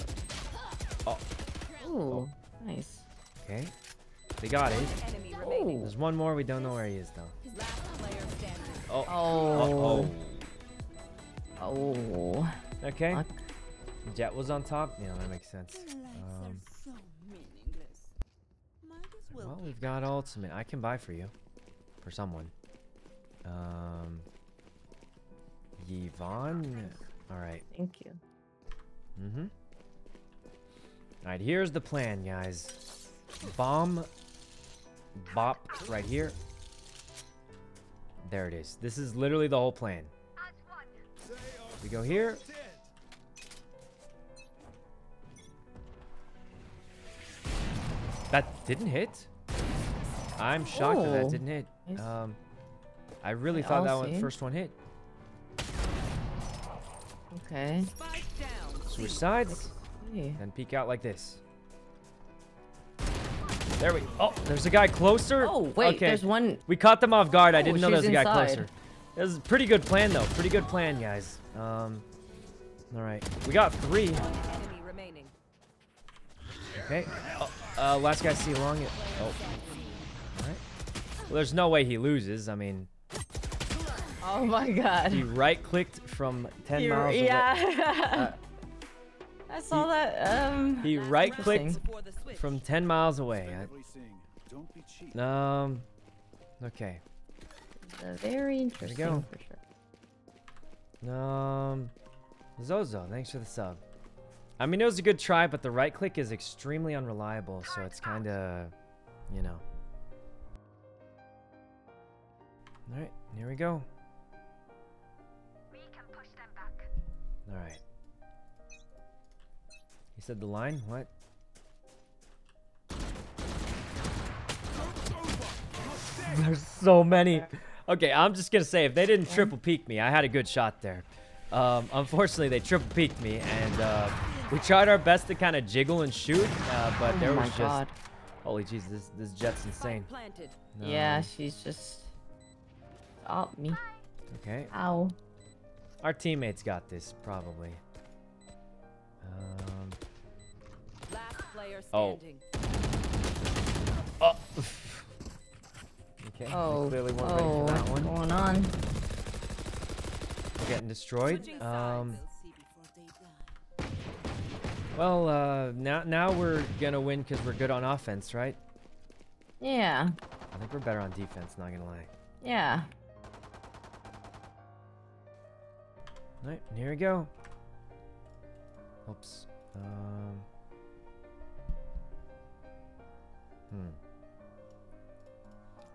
[SPEAKER 1] oh,
[SPEAKER 2] Ooh, nice.
[SPEAKER 1] okay. They got it.
[SPEAKER 7] Enemy.
[SPEAKER 1] There's one more. We don't know where he is though.
[SPEAKER 7] Last player standing.
[SPEAKER 1] Oh.
[SPEAKER 2] Oh.
[SPEAKER 1] Oh.
[SPEAKER 2] Oh.
[SPEAKER 1] Okay.
[SPEAKER 2] Fuck.
[SPEAKER 1] Jett was on top. Yeah, that makes sense. Um,
[SPEAKER 7] So meaningless. Might as well.
[SPEAKER 1] well, we've got ultimate. I can buy for you, for someone. Um. Yvonne. All right.
[SPEAKER 2] Thank you.
[SPEAKER 1] Mm-hmm. All right. Here's the plan, guys. Bomb. Bop right here. There it is. This is literally the whole plan. We go here. That didn't hit. I'm shocked that that
[SPEAKER 2] Oh.
[SPEAKER 1] didn't hit. Um, I really
[SPEAKER 2] Okay,
[SPEAKER 1] thought that
[SPEAKER 2] I'll
[SPEAKER 1] one first one hit.
[SPEAKER 2] Okay.
[SPEAKER 7] Spike down.
[SPEAKER 1] Switch sides,
[SPEAKER 2] Hey.
[SPEAKER 1] then peek out like this. There we. Go. Oh, there's a guy closer.
[SPEAKER 2] Oh wait,
[SPEAKER 1] okay.
[SPEAKER 2] there's one.
[SPEAKER 1] We caught them off guard. I
[SPEAKER 2] Oh,
[SPEAKER 1] didn't know there was
[SPEAKER 2] she's
[SPEAKER 1] a guy
[SPEAKER 2] inside.
[SPEAKER 1] closer. It was a pretty good plan though. Pretty good plan, guys. Um. All right, we got three.
[SPEAKER 7] Enemy remaining.
[SPEAKER 1] Okay. Oh, uh, last guy see long. It. Oh. All right. Well, there's no way he loses. I mean,
[SPEAKER 2] Oh my god.
[SPEAKER 1] he right clicked from 10
[SPEAKER 2] You-
[SPEAKER 1] miles away.
[SPEAKER 2] yeah. I saw that. Um.
[SPEAKER 1] He right clicked
[SPEAKER 2] Interesting.
[SPEAKER 7] Before the switch.
[SPEAKER 1] from 10 miles away. I- Um. Okay.
[SPEAKER 2] Uh, very interesting.
[SPEAKER 1] go.
[SPEAKER 2] For sure.
[SPEAKER 1] Um. Zozo, thanks for the sub. I mean, it was a good try, but the right click is extremely unreliable, so it's kind of, you know. All right, here we go. All right. He said the line. What? There's so many. Okay, I'm just gonna say if they didn't triple peek me, I had a good shot there. Um, unfortunately, they triple peeked me, and uh, we tried our best to kind of jiggle and shoot, uh, but
[SPEAKER 2] Oh
[SPEAKER 1] there
[SPEAKER 2] my
[SPEAKER 1] was just
[SPEAKER 2] god.
[SPEAKER 1] holy jeez, this this Jett's insane.
[SPEAKER 7] Spike planted.
[SPEAKER 2] Yeah, she's just. Stop me.
[SPEAKER 1] Okay,
[SPEAKER 2] Ow.
[SPEAKER 1] our teammates got this probably. Um,
[SPEAKER 7] Last player
[SPEAKER 1] Oh.
[SPEAKER 7] standing.
[SPEAKER 1] oh. okay,
[SPEAKER 2] Oh.
[SPEAKER 1] clearly weren't
[SPEAKER 2] oh,
[SPEAKER 1] ready for that
[SPEAKER 2] what's going on?
[SPEAKER 1] We're getting destroyed. Um,
[SPEAKER 7] sides. They'll see before they die.
[SPEAKER 1] well, uh, now now we're gonna win because we're good on offense, right?
[SPEAKER 2] Yeah.
[SPEAKER 1] I think we're better on defense. Not gonna lie.
[SPEAKER 2] Yeah.
[SPEAKER 1] All right, here we go. Oops. Um. Hmm.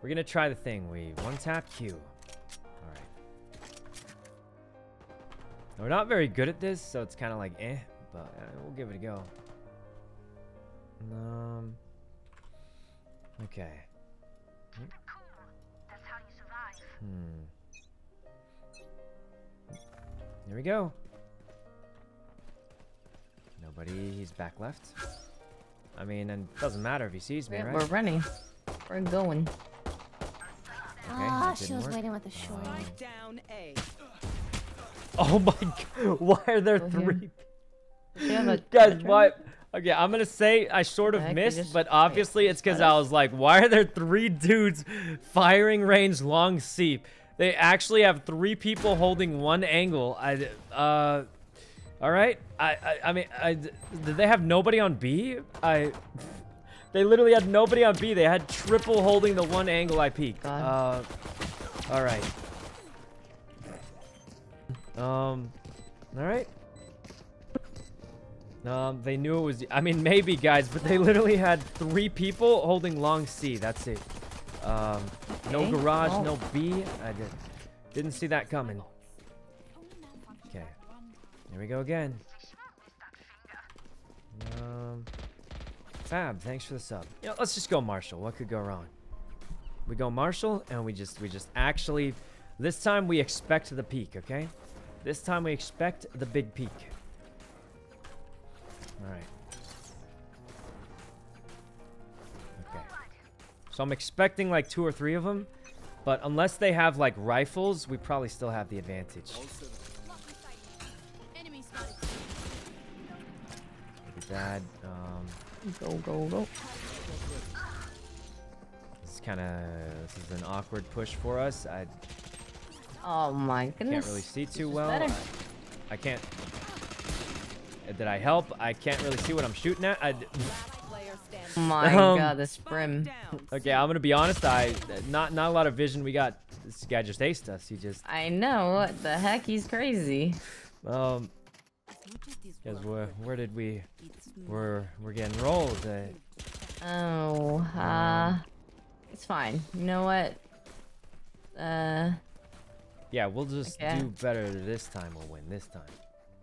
[SPEAKER 1] We're gonna try the thing. We one tap Q. All right. We're not very good at this, so it's kind of like eh, but uh, we'll give it a go. Um. Okay. Hmm. Here we go. Nobody. He's back left. I mean, and doesn't matter if he sees me,
[SPEAKER 2] We're,
[SPEAKER 1] right?
[SPEAKER 2] we're running. We're going.
[SPEAKER 5] Ah,
[SPEAKER 1] that
[SPEAKER 5] she was
[SPEAKER 1] work.
[SPEAKER 5] waiting with the short.
[SPEAKER 7] Down A.
[SPEAKER 1] Oh my god! Why are there
[SPEAKER 2] Go
[SPEAKER 1] three?
[SPEAKER 2] Do you have a
[SPEAKER 1] Guys, why? Okay, I'm gonna say I sort of
[SPEAKER 2] Heck, you
[SPEAKER 1] missed,
[SPEAKER 2] just-
[SPEAKER 1] but
[SPEAKER 2] wait,
[SPEAKER 1] obviously it's because I was like, why are there three dudes firing range long seep? They actually have three people holding one angle. I, uh, all right. I, I, I mean, I, did they have nobody on B? I, they literally had nobody on B. They had triple holding the one angle I peeked. Uh, all right. Um, all right. Um, they knew it was. I mean, maybe guys, but they literally had three people holding long C. That's it. Um, no garage, no B. I did, didn't see that coming. Here we go again. Um, Fab, thanks for the sub. You know, let's just go Marshal. What could go wrong? We go Marshal, and we just we just actually. This time we expect the peek. Okay. This time we expect the big peek. Alright. Okay. So I'm expecting like two or three of them, but unless they have like rifles, we probably still have the advantage. That. Um,
[SPEAKER 2] Go, go, go.
[SPEAKER 1] this is kind of this is an awkward push for us. I
[SPEAKER 2] Oh my goodness.
[SPEAKER 1] can't really see too well. I, I can't. Did I help? I can't really see what I'm shooting at. I d
[SPEAKER 2] Oh my
[SPEAKER 1] Um,
[SPEAKER 2] god, this brim.
[SPEAKER 1] okay, I'm gonna be honest. I not not a lot of vision. We got this guy just aced us. He just
[SPEAKER 2] I know, what the heck? He's crazy.
[SPEAKER 1] um.
[SPEAKER 7] As much as this
[SPEAKER 1] Guys,
[SPEAKER 7] work
[SPEAKER 1] where where did we? We're we're getting rolled. Uh,
[SPEAKER 2] Oh, uh, it's fine. You know what? Uh,
[SPEAKER 1] yeah, we'll just
[SPEAKER 2] Okay.
[SPEAKER 1] do better this time. We'll win this time.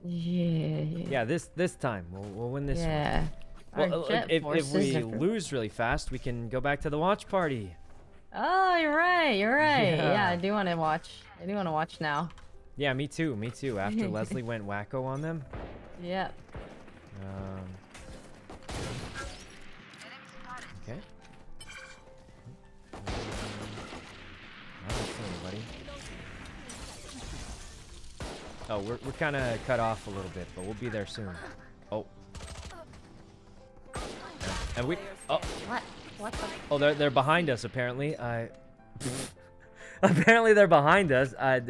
[SPEAKER 2] yeah, yeah.
[SPEAKER 1] Yeah, this this time we'll we'll win this
[SPEAKER 2] yeah.
[SPEAKER 1] one. Well, uh, if, if we lose really fast, we can go back to the watch party.
[SPEAKER 2] Oh, you're right. You're right. Yeah,
[SPEAKER 1] Yeah.
[SPEAKER 2] I do want to watch. I do want to watch now.
[SPEAKER 1] Yeah, me too. Me too. After Leslie went wacko on them.
[SPEAKER 2] Yeah.
[SPEAKER 1] Um, okay. Um, I don't see anybody. Oh, we're, we're kind of cut off a little bit, but we'll be there soon. Oh. And we... Oh,
[SPEAKER 5] What? What the?
[SPEAKER 1] oh they're, they're behind us, apparently. I... apparently they're behind us. I...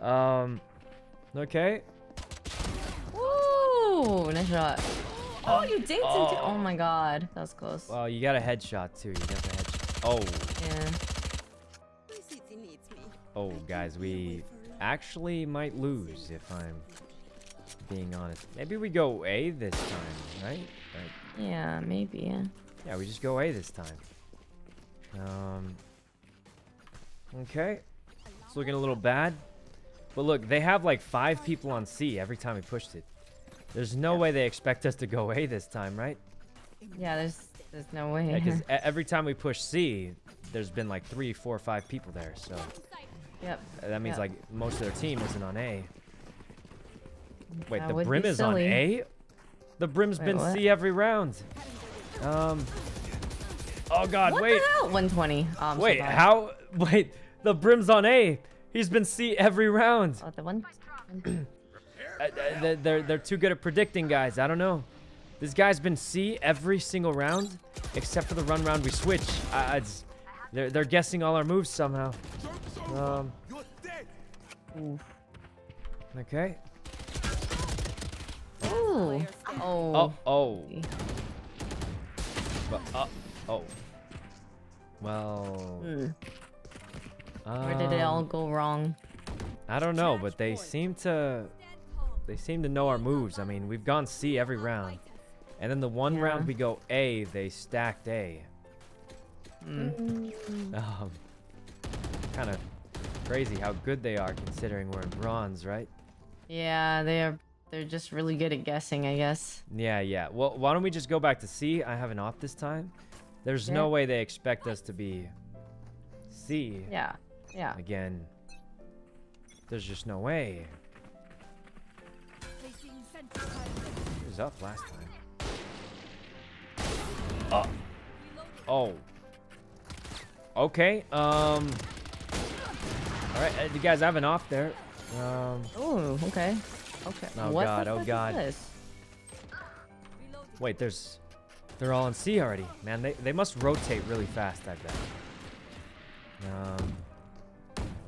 [SPEAKER 1] Um... Okay.
[SPEAKER 2] Ooh, nice shot. Oh, you dinked into.
[SPEAKER 1] Oh.
[SPEAKER 2] Oh my god, that was close.
[SPEAKER 1] Well, you got a headshot, too. You got the headshot. Oh.
[SPEAKER 2] Yeah.
[SPEAKER 7] My city needs me.
[SPEAKER 1] Oh, guys, we actually might lose if I'm being honest. Maybe we go A this time, right? Right.
[SPEAKER 2] Yeah, maybe. Yeah.
[SPEAKER 1] Yeah, we just go A this time. Um. Okay. It's looking a little bad. But look, they have like five people on C every time we pushed it. There's no way they expect us to go A this time, right?
[SPEAKER 2] Yeah. There's there's no way.
[SPEAKER 1] Because every time we push C, there's been like three, four, five people there. So
[SPEAKER 2] yep.
[SPEAKER 1] that means
[SPEAKER 2] Yeah.
[SPEAKER 1] like most of their team isn't on A. Wait,
[SPEAKER 2] That
[SPEAKER 1] the brim is on. A? The brim's
[SPEAKER 2] Wait,
[SPEAKER 1] been
[SPEAKER 2] what?
[SPEAKER 1] C every round. Um. Oh God!
[SPEAKER 2] What
[SPEAKER 1] wait,
[SPEAKER 2] the hell? 120. Oh, I'm so
[SPEAKER 1] wait.
[SPEAKER 2] bad.
[SPEAKER 1] how? Wait, the brim's on A. He's been C every round.
[SPEAKER 2] Oh, the one.
[SPEAKER 1] Uh, uh, they're, they're too good at predicting, guys. I don't know. This guy's been C every single round, except for the run round we switch. Uh, it's, they're they're guessing all our moves somehow. Um. Okay.
[SPEAKER 2] Ooh. Oh.
[SPEAKER 1] Oh oh. But, uh, oh. Well.
[SPEAKER 2] Hmm. Where did it all
[SPEAKER 1] um,
[SPEAKER 2] go wrong?
[SPEAKER 1] I don't know, but they seem to they seem to know our moves. I mean, we've gone C every round. And then the one
[SPEAKER 2] Yeah.
[SPEAKER 1] round we go A, they stacked A.
[SPEAKER 2] Hmm.
[SPEAKER 1] Um, kind of crazy how good they are considering we're in bronze, right?
[SPEAKER 2] Yeah, they are. They're just really good at guessing, I guess.
[SPEAKER 1] Yeah, yeah. Well, why don't we just go back to C? I have an off this time. There's no way they expect us to be C
[SPEAKER 2] Yeah. Yeah.
[SPEAKER 1] again. There's just no way. Was up last time. Oh. Oh. Okay. Um. All right, uh, you guys have an off there. Um.
[SPEAKER 2] Oh, okay. Okay.
[SPEAKER 1] Oh
[SPEAKER 2] what
[SPEAKER 1] God, oh
[SPEAKER 2] fuck
[SPEAKER 1] God.
[SPEAKER 2] this?
[SPEAKER 1] Wait, there's. They're all in C already. Man, they they must rotate really fast. I bet. Um.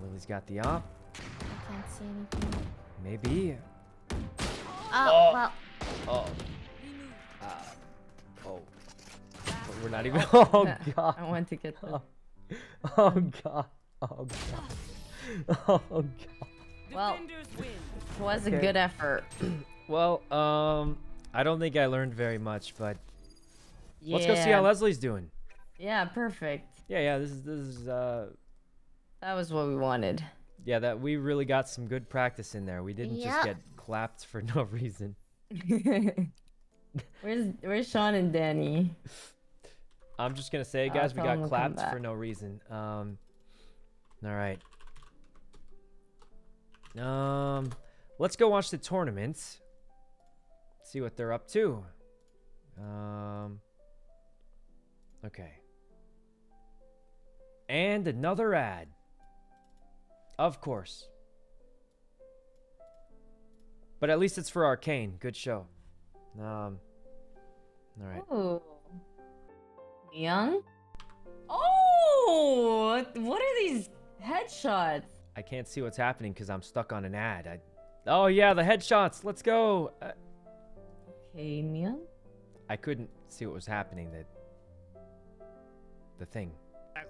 [SPEAKER 1] Lily's got the op.
[SPEAKER 5] I can't see anything.
[SPEAKER 1] Maybe.
[SPEAKER 5] Oh,
[SPEAKER 1] Oh.
[SPEAKER 5] well.
[SPEAKER 1] Oh. Uh, oh. We're not even. Oh God.
[SPEAKER 2] I want to get the.
[SPEAKER 1] Oh God. Oh God. Oh God.
[SPEAKER 2] Well, it was a good effort.
[SPEAKER 1] Well, um, I don't think I learned very much, but let's go see how Leslie's doing.
[SPEAKER 2] Yeah, perfect.
[SPEAKER 1] Yeah, yeah. This is this is uh
[SPEAKER 2] That was what we wanted.
[SPEAKER 1] yeah that we really got some good practice in there. We didn't just get clapped for no reason.
[SPEAKER 2] where's Where's Sean and Danny?
[SPEAKER 1] I'm just gonna say, guys, we got clapped for no reason. Um, all right. Um, let's go watch the tournament. See what they're up to. Um, okay. And another ad. Of course. But at least it's for Arcane. Good show. Um. All right.
[SPEAKER 2] Oh, Young. Oh, what are these headshots?
[SPEAKER 1] I can't see what's happening because I'm stuck on an ad. I... Oh yeah, the headshots. Let's go. Uh,
[SPEAKER 2] Okay, Mian.
[SPEAKER 1] I couldn't see what was happening. That the thing.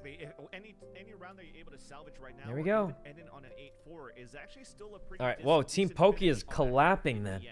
[SPEAKER 8] Exactly. If, oh, any any round that you're able to salvage right now,
[SPEAKER 1] There we go.
[SPEAKER 8] ending on an 8-4 is actually still a pretty.
[SPEAKER 1] All right. Whoa, Team Pokey is
[SPEAKER 8] collapsing
[SPEAKER 1] then.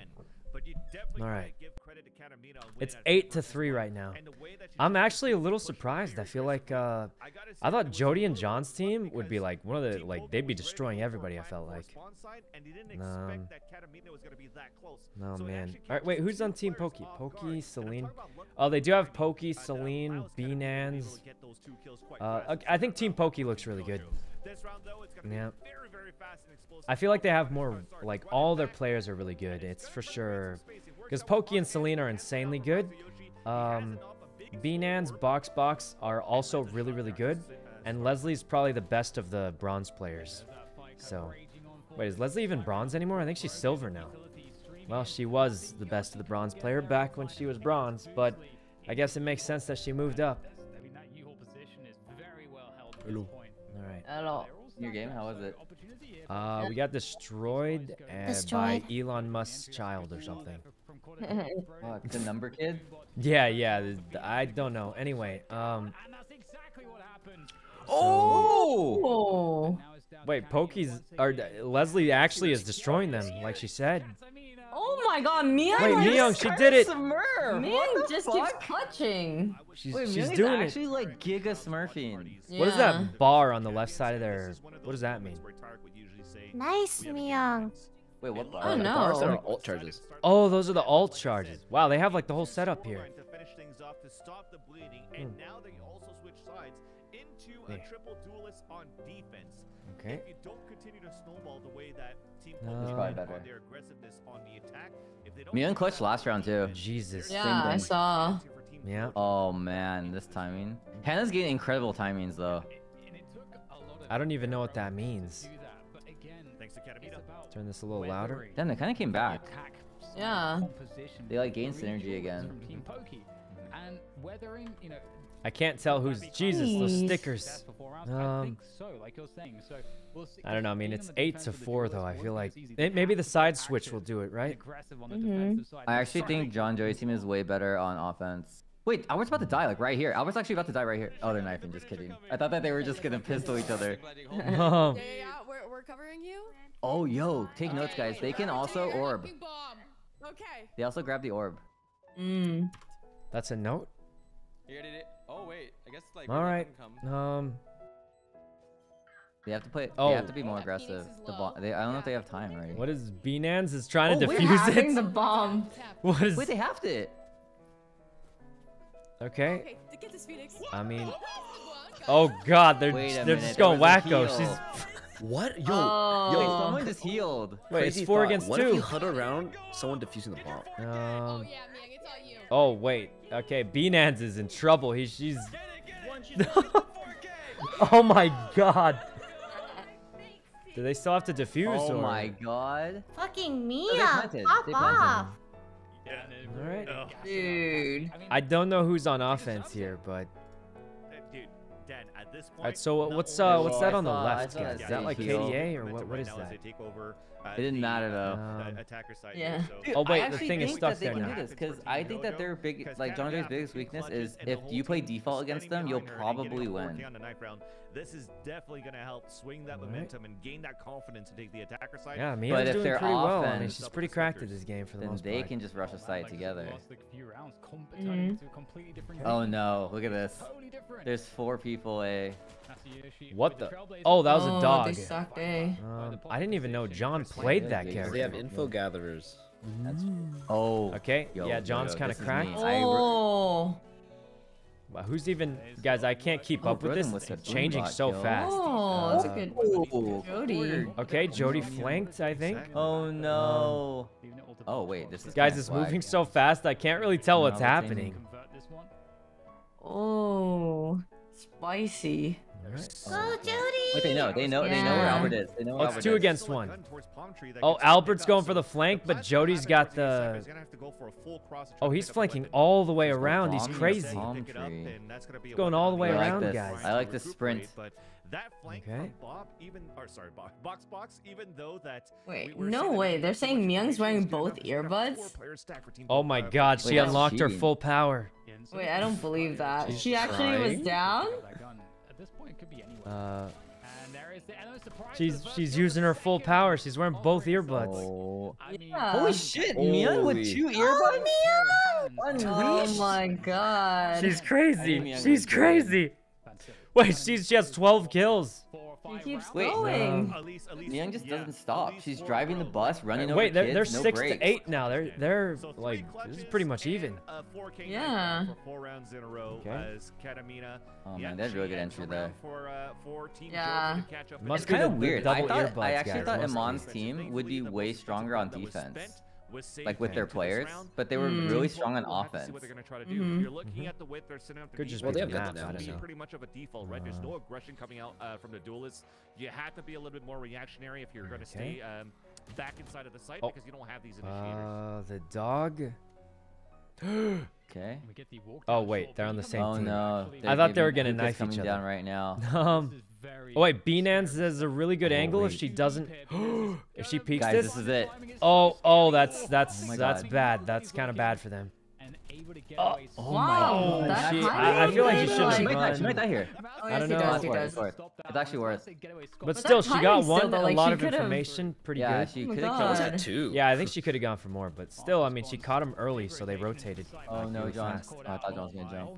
[SPEAKER 8] End. But you definitely
[SPEAKER 1] All
[SPEAKER 8] give credit to Katamina
[SPEAKER 1] It's eight to three right now.
[SPEAKER 8] And the way that she
[SPEAKER 1] I'm actually a little surprised. I feel like uh.
[SPEAKER 8] I gotta say
[SPEAKER 1] I
[SPEAKER 8] that
[SPEAKER 1] thought Jody and John's team would be like one of the like they'd be destroying
[SPEAKER 8] to go for
[SPEAKER 1] everybody. I felt like.
[SPEAKER 8] spawn side, and they didn't
[SPEAKER 1] Um,
[SPEAKER 8] expect that Katamina was gonna be that close.
[SPEAKER 1] Oh man. All right, wait. Who's on Team Pokey? Pokey. Celine.
[SPEAKER 8] talking about luck
[SPEAKER 1] Oh, they do have Pokey, Celine,
[SPEAKER 8] allows Katamina to be able
[SPEAKER 1] Beanans.
[SPEAKER 8] to get those two kills quite
[SPEAKER 1] Uh, I think Team Pokey looks really good.
[SPEAKER 8] This round, though, it's gonna be
[SPEAKER 1] Yeah.
[SPEAKER 8] very, very fast and explosive.
[SPEAKER 1] I feel like they have more,
[SPEAKER 8] Start, start,
[SPEAKER 1] like all their players are really good.
[SPEAKER 8] it's
[SPEAKER 1] It's for sure.
[SPEAKER 8] some space. It works
[SPEAKER 1] Because Pokey and
[SPEAKER 8] on
[SPEAKER 1] Celine are insanely good.
[SPEAKER 8] Yoshi,
[SPEAKER 1] Um,
[SPEAKER 8] enough, a
[SPEAKER 1] Beanans, Box Box are also really, really good.
[SPEAKER 8] as- as
[SPEAKER 1] And
[SPEAKER 8] far
[SPEAKER 1] Leslie's probably the best of the bronze players. So, wait, is Leslie even bronze anymore? I think she's silver now. Well, she was the best of the bronze player back when she was bronze, but I guess it makes sense that she moved up.
[SPEAKER 9] I mean, that U-Haul position is very well held at
[SPEAKER 4] Hello.
[SPEAKER 9] this point.
[SPEAKER 1] All right.
[SPEAKER 2] Hello.
[SPEAKER 3] Your game, how was it?
[SPEAKER 1] Uh, we got destroyed, uh,
[SPEAKER 5] Destroyed.
[SPEAKER 1] by Elon Musk's child or something.
[SPEAKER 3] Fuck, the number kid?
[SPEAKER 1] Yeah, yeah. th- I don't know. Anyway, um,
[SPEAKER 9] And that's exactly what happened.
[SPEAKER 3] Oh!
[SPEAKER 2] Oh.
[SPEAKER 9] Now it's down to
[SPEAKER 1] wait,
[SPEAKER 9] Katamina
[SPEAKER 1] Pokey's or uh, Leslie actually is destroying them, like she said.
[SPEAKER 9] Katamina.
[SPEAKER 2] Oh my God, Mian.
[SPEAKER 1] Wait,
[SPEAKER 2] like,
[SPEAKER 1] Myung, she did it.
[SPEAKER 3] Smurf!
[SPEAKER 2] Mian just
[SPEAKER 3] fuck?
[SPEAKER 2] keeps clutching.
[SPEAKER 1] She's
[SPEAKER 3] Wait,
[SPEAKER 1] she's
[SPEAKER 3] Myung's
[SPEAKER 1] doing it.
[SPEAKER 3] actually like giga smurfing.
[SPEAKER 1] What is that bar on the left side of their? What does that mean?
[SPEAKER 5] Nice, Myung.
[SPEAKER 3] Wait, what bar?
[SPEAKER 2] Oh,
[SPEAKER 4] the
[SPEAKER 2] no.
[SPEAKER 4] bars are alt charges.
[SPEAKER 1] Oh, those are the alt charges. Wow, they have like the whole setup here.
[SPEAKER 8] To into a triple duelist on defense.
[SPEAKER 1] Okay.
[SPEAKER 8] If you don't continue to snowball the way that Team
[SPEAKER 1] No.
[SPEAKER 8] Pokemon
[SPEAKER 3] probably
[SPEAKER 8] did
[SPEAKER 3] better.
[SPEAKER 8] on their aggressiveness on the attack, if they don't
[SPEAKER 3] Me and
[SPEAKER 8] keep
[SPEAKER 3] Clutch
[SPEAKER 8] that
[SPEAKER 3] last round too.
[SPEAKER 1] Jesus.
[SPEAKER 2] Yeah, I saw.
[SPEAKER 1] Yeah.
[SPEAKER 3] Oh man, this timing. Hannah's getting incredible timings though.
[SPEAKER 9] And it took a lot of
[SPEAKER 1] I don't even know what that means.
[SPEAKER 9] to do that, but again,
[SPEAKER 8] Thanks to
[SPEAKER 9] it's
[SPEAKER 8] Katamina.
[SPEAKER 9] about
[SPEAKER 1] Turn this a little louder.
[SPEAKER 9] weathering
[SPEAKER 3] Damn, they kind of came back.
[SPEAKER 2] Yeah.
[SPEAKER 3] They, like, gained synergy again.
[SPEAKER 9] From Team Pokey. And weathering, you know,
[SPEAKER 1] I can't tell who's Jesus. Those stickers.
[SPEAKER 9] success for four rounds, I
[SPEAKER 1] Um,
[SPEAKER 9] think so, like you're saying. So we'll see.
[SPEAKER 1] I don't know. I mean, it's eight to four though. I feel like it, maybe the side switch will do it, right?
[SPEAKER 9] aggressive on the
[SPEAKER 2] Mhm.
[SPEAKER 3] I actually think John Joey's
[SPEAKER 9] get
[SPEAKER 3] team is way better on offense. Wait, Albert's about to die, like right here. Albert's actually about to die right here. Oh, they're knifing. Just kidding. I thought that they were just gonna pistol each other.
[SPEAKER 1] Um,
[SPEAKER 6] Yeah, yeah, yeah. We're, we're covering you.
[SPEAKER 3] Oh, yo, take notes, guys. They can also orb.
[SPEAKER 6] Okay.
[SPEAKER 3] They also grab the orb.
[SPEAKER 2] Mm.
[SPEAKER 1] that's a note.
[SPEAKER 10] Here did it. Oh guess like.
[SPEAKER 1] All
[SPEAKER 10] we're not
[SPEAKER 1] right.
[SPEAKER 10] gonna come.
[SPEAKER 1] Um.
[SPEAKER 3] They have to play.
[SPEAKER 1] Oh.
[SPEAKER 3] They have to be more aggressive. The
[SPEAKER 6] low.
[SPEAKER 3] bo- they, I don't know if they have time already.
[SPEAKER 1] What is Beanans is trying to
[SPEAKER 3] Oh, we're
[SPEAKER 1] defuse it?
[SPEAKER 2] the bomb.
[SPEAKER 1] What is?
[SPEAKER 3] Wait, they have to.
[SPEAKER 1] Okay.
[SPEAKER 6] Okay, get this Phoenix.
[SPEAKER 1] I mean,
[SPEAKER 6] Oh,
[SPEAKER 1] oh God, they're
[SPEAKER 3] Wait a
[SPEAKER 1] they're
[SPEAKER 3] minute,
[SPEAKER 1] just going wacko. She's
[SPEAKER 4] What? Yo,
[SPEAKER 2] Oh.
[SPEAKER 3] Wait,
[SPEAKER 4] yo.
[SPEAKER 3] someone just healed.
[SPEAKER 1] wait, it's four
[SPEAKER 4] thought.
[SPEAKER 1] against
[SPEAKER 4] What if you huddle around someone defusing the bomb?
[SPEAKER 6] Oh
[SPEAKER 1] Um.
[SPEAKER 6] yeah, Miang, it's all you.
[SPEAKER 1] Oh wait. Okay, Beanans is in trouble. He's she's. oh my God. Do they still have to defuse?
[SPEAKER 3] Oh
[SPEAKER 1] or...
[SPEAKER 3] my god.
[SPEAKER 5] Fucking oh,
[SPEAKER 3] they
[SPEAKER 5] Mia,
[SPEAKER 3] planted.
[SPEAKER 5] pop
[SPEAKER 3] They planted.
[SPEAKER 5] off.
[SPEAKER 1] All right.
[SPEAKER 2] Dude.
[SPEAKER 1] I don't know who's on offense here, but
[SPEAKER 8] at this point.
[SPEAKER 1] All right, so what's uh what's that on the left? Guys? Is that like KDA or what? What is that?
[SPEAKER 3] it didn't matter though.
[SPEAKER 2] Yeah.
[SPEAKER 1] oh wait, the thing is stuck there now.
[SPEAKER 3] Because I think that their big like John Jay's biggest weakness is if you play default against them, you'll probably win.
[SPEAKER 8] This is definitely going to help swing that momentum and gain that confidence and take the attacker side.
[SPEAKER 1] Yeah,
[SPEAKER 3] me
[SPEAKER 1] but
[SPEAKER 3] if they're
[SPEAKER 1] pretty well, I mean, she's pretty cracked at this game for the most part.
[SPEAKER 3] Then they can just rush a
[SPEAKER 9] side
[SPEAKER 3] together.
[SPEAKER 9] Mm.
[SPEAKER 3] Oh no, look at this. There's four people, eh?
[SPEAKER 9] A.
[SPEAKER 1] What the? Oh, that was a dog.
[SPEAKER 2] Oh, they sucked, A.
[SPEAKER 1] Um, I didn't even know John played that character.
[SPEAKER 4] They have info gatherers.
[SPEAKER 3] Oh.
[SPEAKER 1] Okay.
[SPEAKER 3] Yo,
[SPEAKER 1] yeah, John's kind of cracked.
[SPEAKER 2] Oh.
[SPEAKER 1] Who's even, guys? I can't keep
[SPEAKER 3] oh,
[SPEAKER 1] up with this. It's changing so
[SPEAKER 3] yo.
[SPEAKER 1] fast.
[SPEAKER 2] Oh, that's uh, a good
[SPEAKER 3] oh.
[SPEAKER 2] Jody.
[SPEAKER 1] Okay, Jody flanked, I think.
[SPEAKER 3] Oh no.
[SPEAKER 9] Um,
[SPEAKER 3] oh wait, this is
[SPEAKER 1] guys. It's moving so fast. I can't really tell what's happening.
[SPEAKER 2] Oh, spicy.
[SPEAKER 5] Oh Go, Jody!
[SPEAKER 3] Wait, they know. They know. Yeah. They know where Albert is. They know. Where oh,
[SPEAKER 1] it's
[SPEAKER 3] Albert
[SPEAKER 1] two
[SPEAKER 3] is.
[SPEAKER 1] against one. Oh, Albert's going for the flank, but Jody's got the. Oh, he's flanking all the way around. He's crazy.
[SPEAKER 3] He's
[SPEAKER 1] going all the way around, guys.
[SPEAKER 3] I like the sprint.
[SPEAKER 8] That flank
[SPEAKER 1] okay.
[SPEAKER 8] from Bob, even or sorry, Box Box, box even though that.
[SPEAKER 2] Wait,
[SPEAKER 8] we
[SPEAKER 2] no way! They're saying Myung's wearing both earbuds.
[SPEAKER 1] Oh my God! She
[SPEAKER 3] Wait,
[SPEAKER 1] unlocked her full power.
[SPEAKER 2] Wait, I don't believe that. She actually
[SPEAKER 1] trying.
[SPEAKER 9] was down. At this point, it could be.
[SPEAKER 1] Uh, she's she's using her full power. She's wearing both earbuds.
[SPEAKER 3] Oh.
[SPEAKER 2] Yeah.
[SPEAKER 3] Holy shit, Holy. Mia
[SPEAKER 4] with
[SPEAKER 3] two earbuds?
[SPEAKER 2] Oh,
[SPEAKER 3] Mia!
[SPEAKER 2] Oh my god.
[SPEAKER 1] She's crazy. She's crazy. Wait, she's has 12 kills.
[SPEAKER 2] He keeps
[SPEAKER 3] wait,
[SPEAKER 2] going.
[SPEAKER 8] No.
[SPEAKER 3] Elise, just doesn't stop. She's driving the bus, running over
[SPEAKER 1] Wait, they're,
[SPEAKER 3] kids,
[SPEAKER 1] they're
[SPEAKER 3] no
[SPEAKER 1] six
[SPEAKER 3] breaks.
[SPEAKER 1] to eight now. They're they're like this is pretty much even.
[SPEAKER 2] Yeah.
[SPEAKER 8] four rounds in a row
[SPEAKER 1] okay.
[SPEAKER 3] Oh man, that's really good entry there.
[SPEAKER 2] Yeah.
[SPEAKER 3] It's kind of weird. I, thought, I actually thought Iman's team would be way stronger on defense like with their players, but they were
[SPEAKER 2] mm.
[SPEAKER 3] really strong on offense.
[SPEAKER 8] What they're going to try to do. Mm-hmm. You're looking
[SPEAKER 1] mm-hmm.
[SPEAKER 8] at the width they're the
[SPEAKER 1] Could just
[SPEAKER 4] well, they have
[SPEAKER 1] that now.
[SPEAKER 8] To
[SPEAKER 1] me,
[SPEAKER 8] pretty much of a default right. There's no uh. aggression coming out uh, from the duelists. You have to be a little bit more reactionary if you're going to
[SPEAKER 1] okay.
[SPEAKER 8] stay um, back inside of the site
[SPEAKER 1] oh.
[SPEAKER 8] because you don't have these uh, initiators.
[SPEAKER 1] Uh, the dog
[SPEAKER 3] okay.
[SPEAKER 1] Oh wait, they're on the same
[SPEAKER 3] oh,
[SPEAKER 1] team.
[SPEAKER 3] no.
[SPEAKER 1] I thought they were gonna
[SPEAKER 3] Luca's
[SPEAKER 1] knife each other.
[SPEAKER 3] down right now.
[SPEAKER 1] um, oh wait, B-Nans is a really good
[SPEAKER 3] oh,
[SPEAKER 1] angle
[SPEAKER 3] wait.
[SPEAKER 1] if she doesn't. if she peeks
[SPEAKER 3] Guys,
[SPEAKER 1] this.
[SPEAKER 3] this is it.
[SPEAKER 1] Oh, oh, that's that's
[SPEAKER 3] oh
[SPEAKER 1] that's bad. That's kind of bad for them. Oh, oh
[SPEAKER 9] wow,
[SPEAKER 2] my god.
[SPEAKER 1] She, I, I, feel like she
[SPEAKER 3] should
[SPEAKER 1] have
[SPEAKER 3] gone. She might die here.
[SPEAKER 2] Oh, yes,
[SPEAKER 1] I
[SPEAKER 2] don't
[SPEAKER 1] know.
[SPEAKER 2] Does,
[SPEAKER 3] it's,
[SPEAKER 2] does.
[SPEAKER 3] Worth. it's actually worth.
[SPEAKER 1] But, still, she got
[SPEAKER 2] one. Still, like,
[SPEAKER 1] a lot of information. Pretty
[SPEAKER 3] yeah,
[SPEAKER 1] good.
[SPEAKER 2] Yeah, she
[SPEAKER 3] could have
[SPEAKER 4] gone two.
[SPEAKER 1] Yeah, I think she could have gone for more. But still, I mean, she caught him early, so they rotated.
[SPEAKER 3] Oh no, John! Oh, I thought John's gonna jump.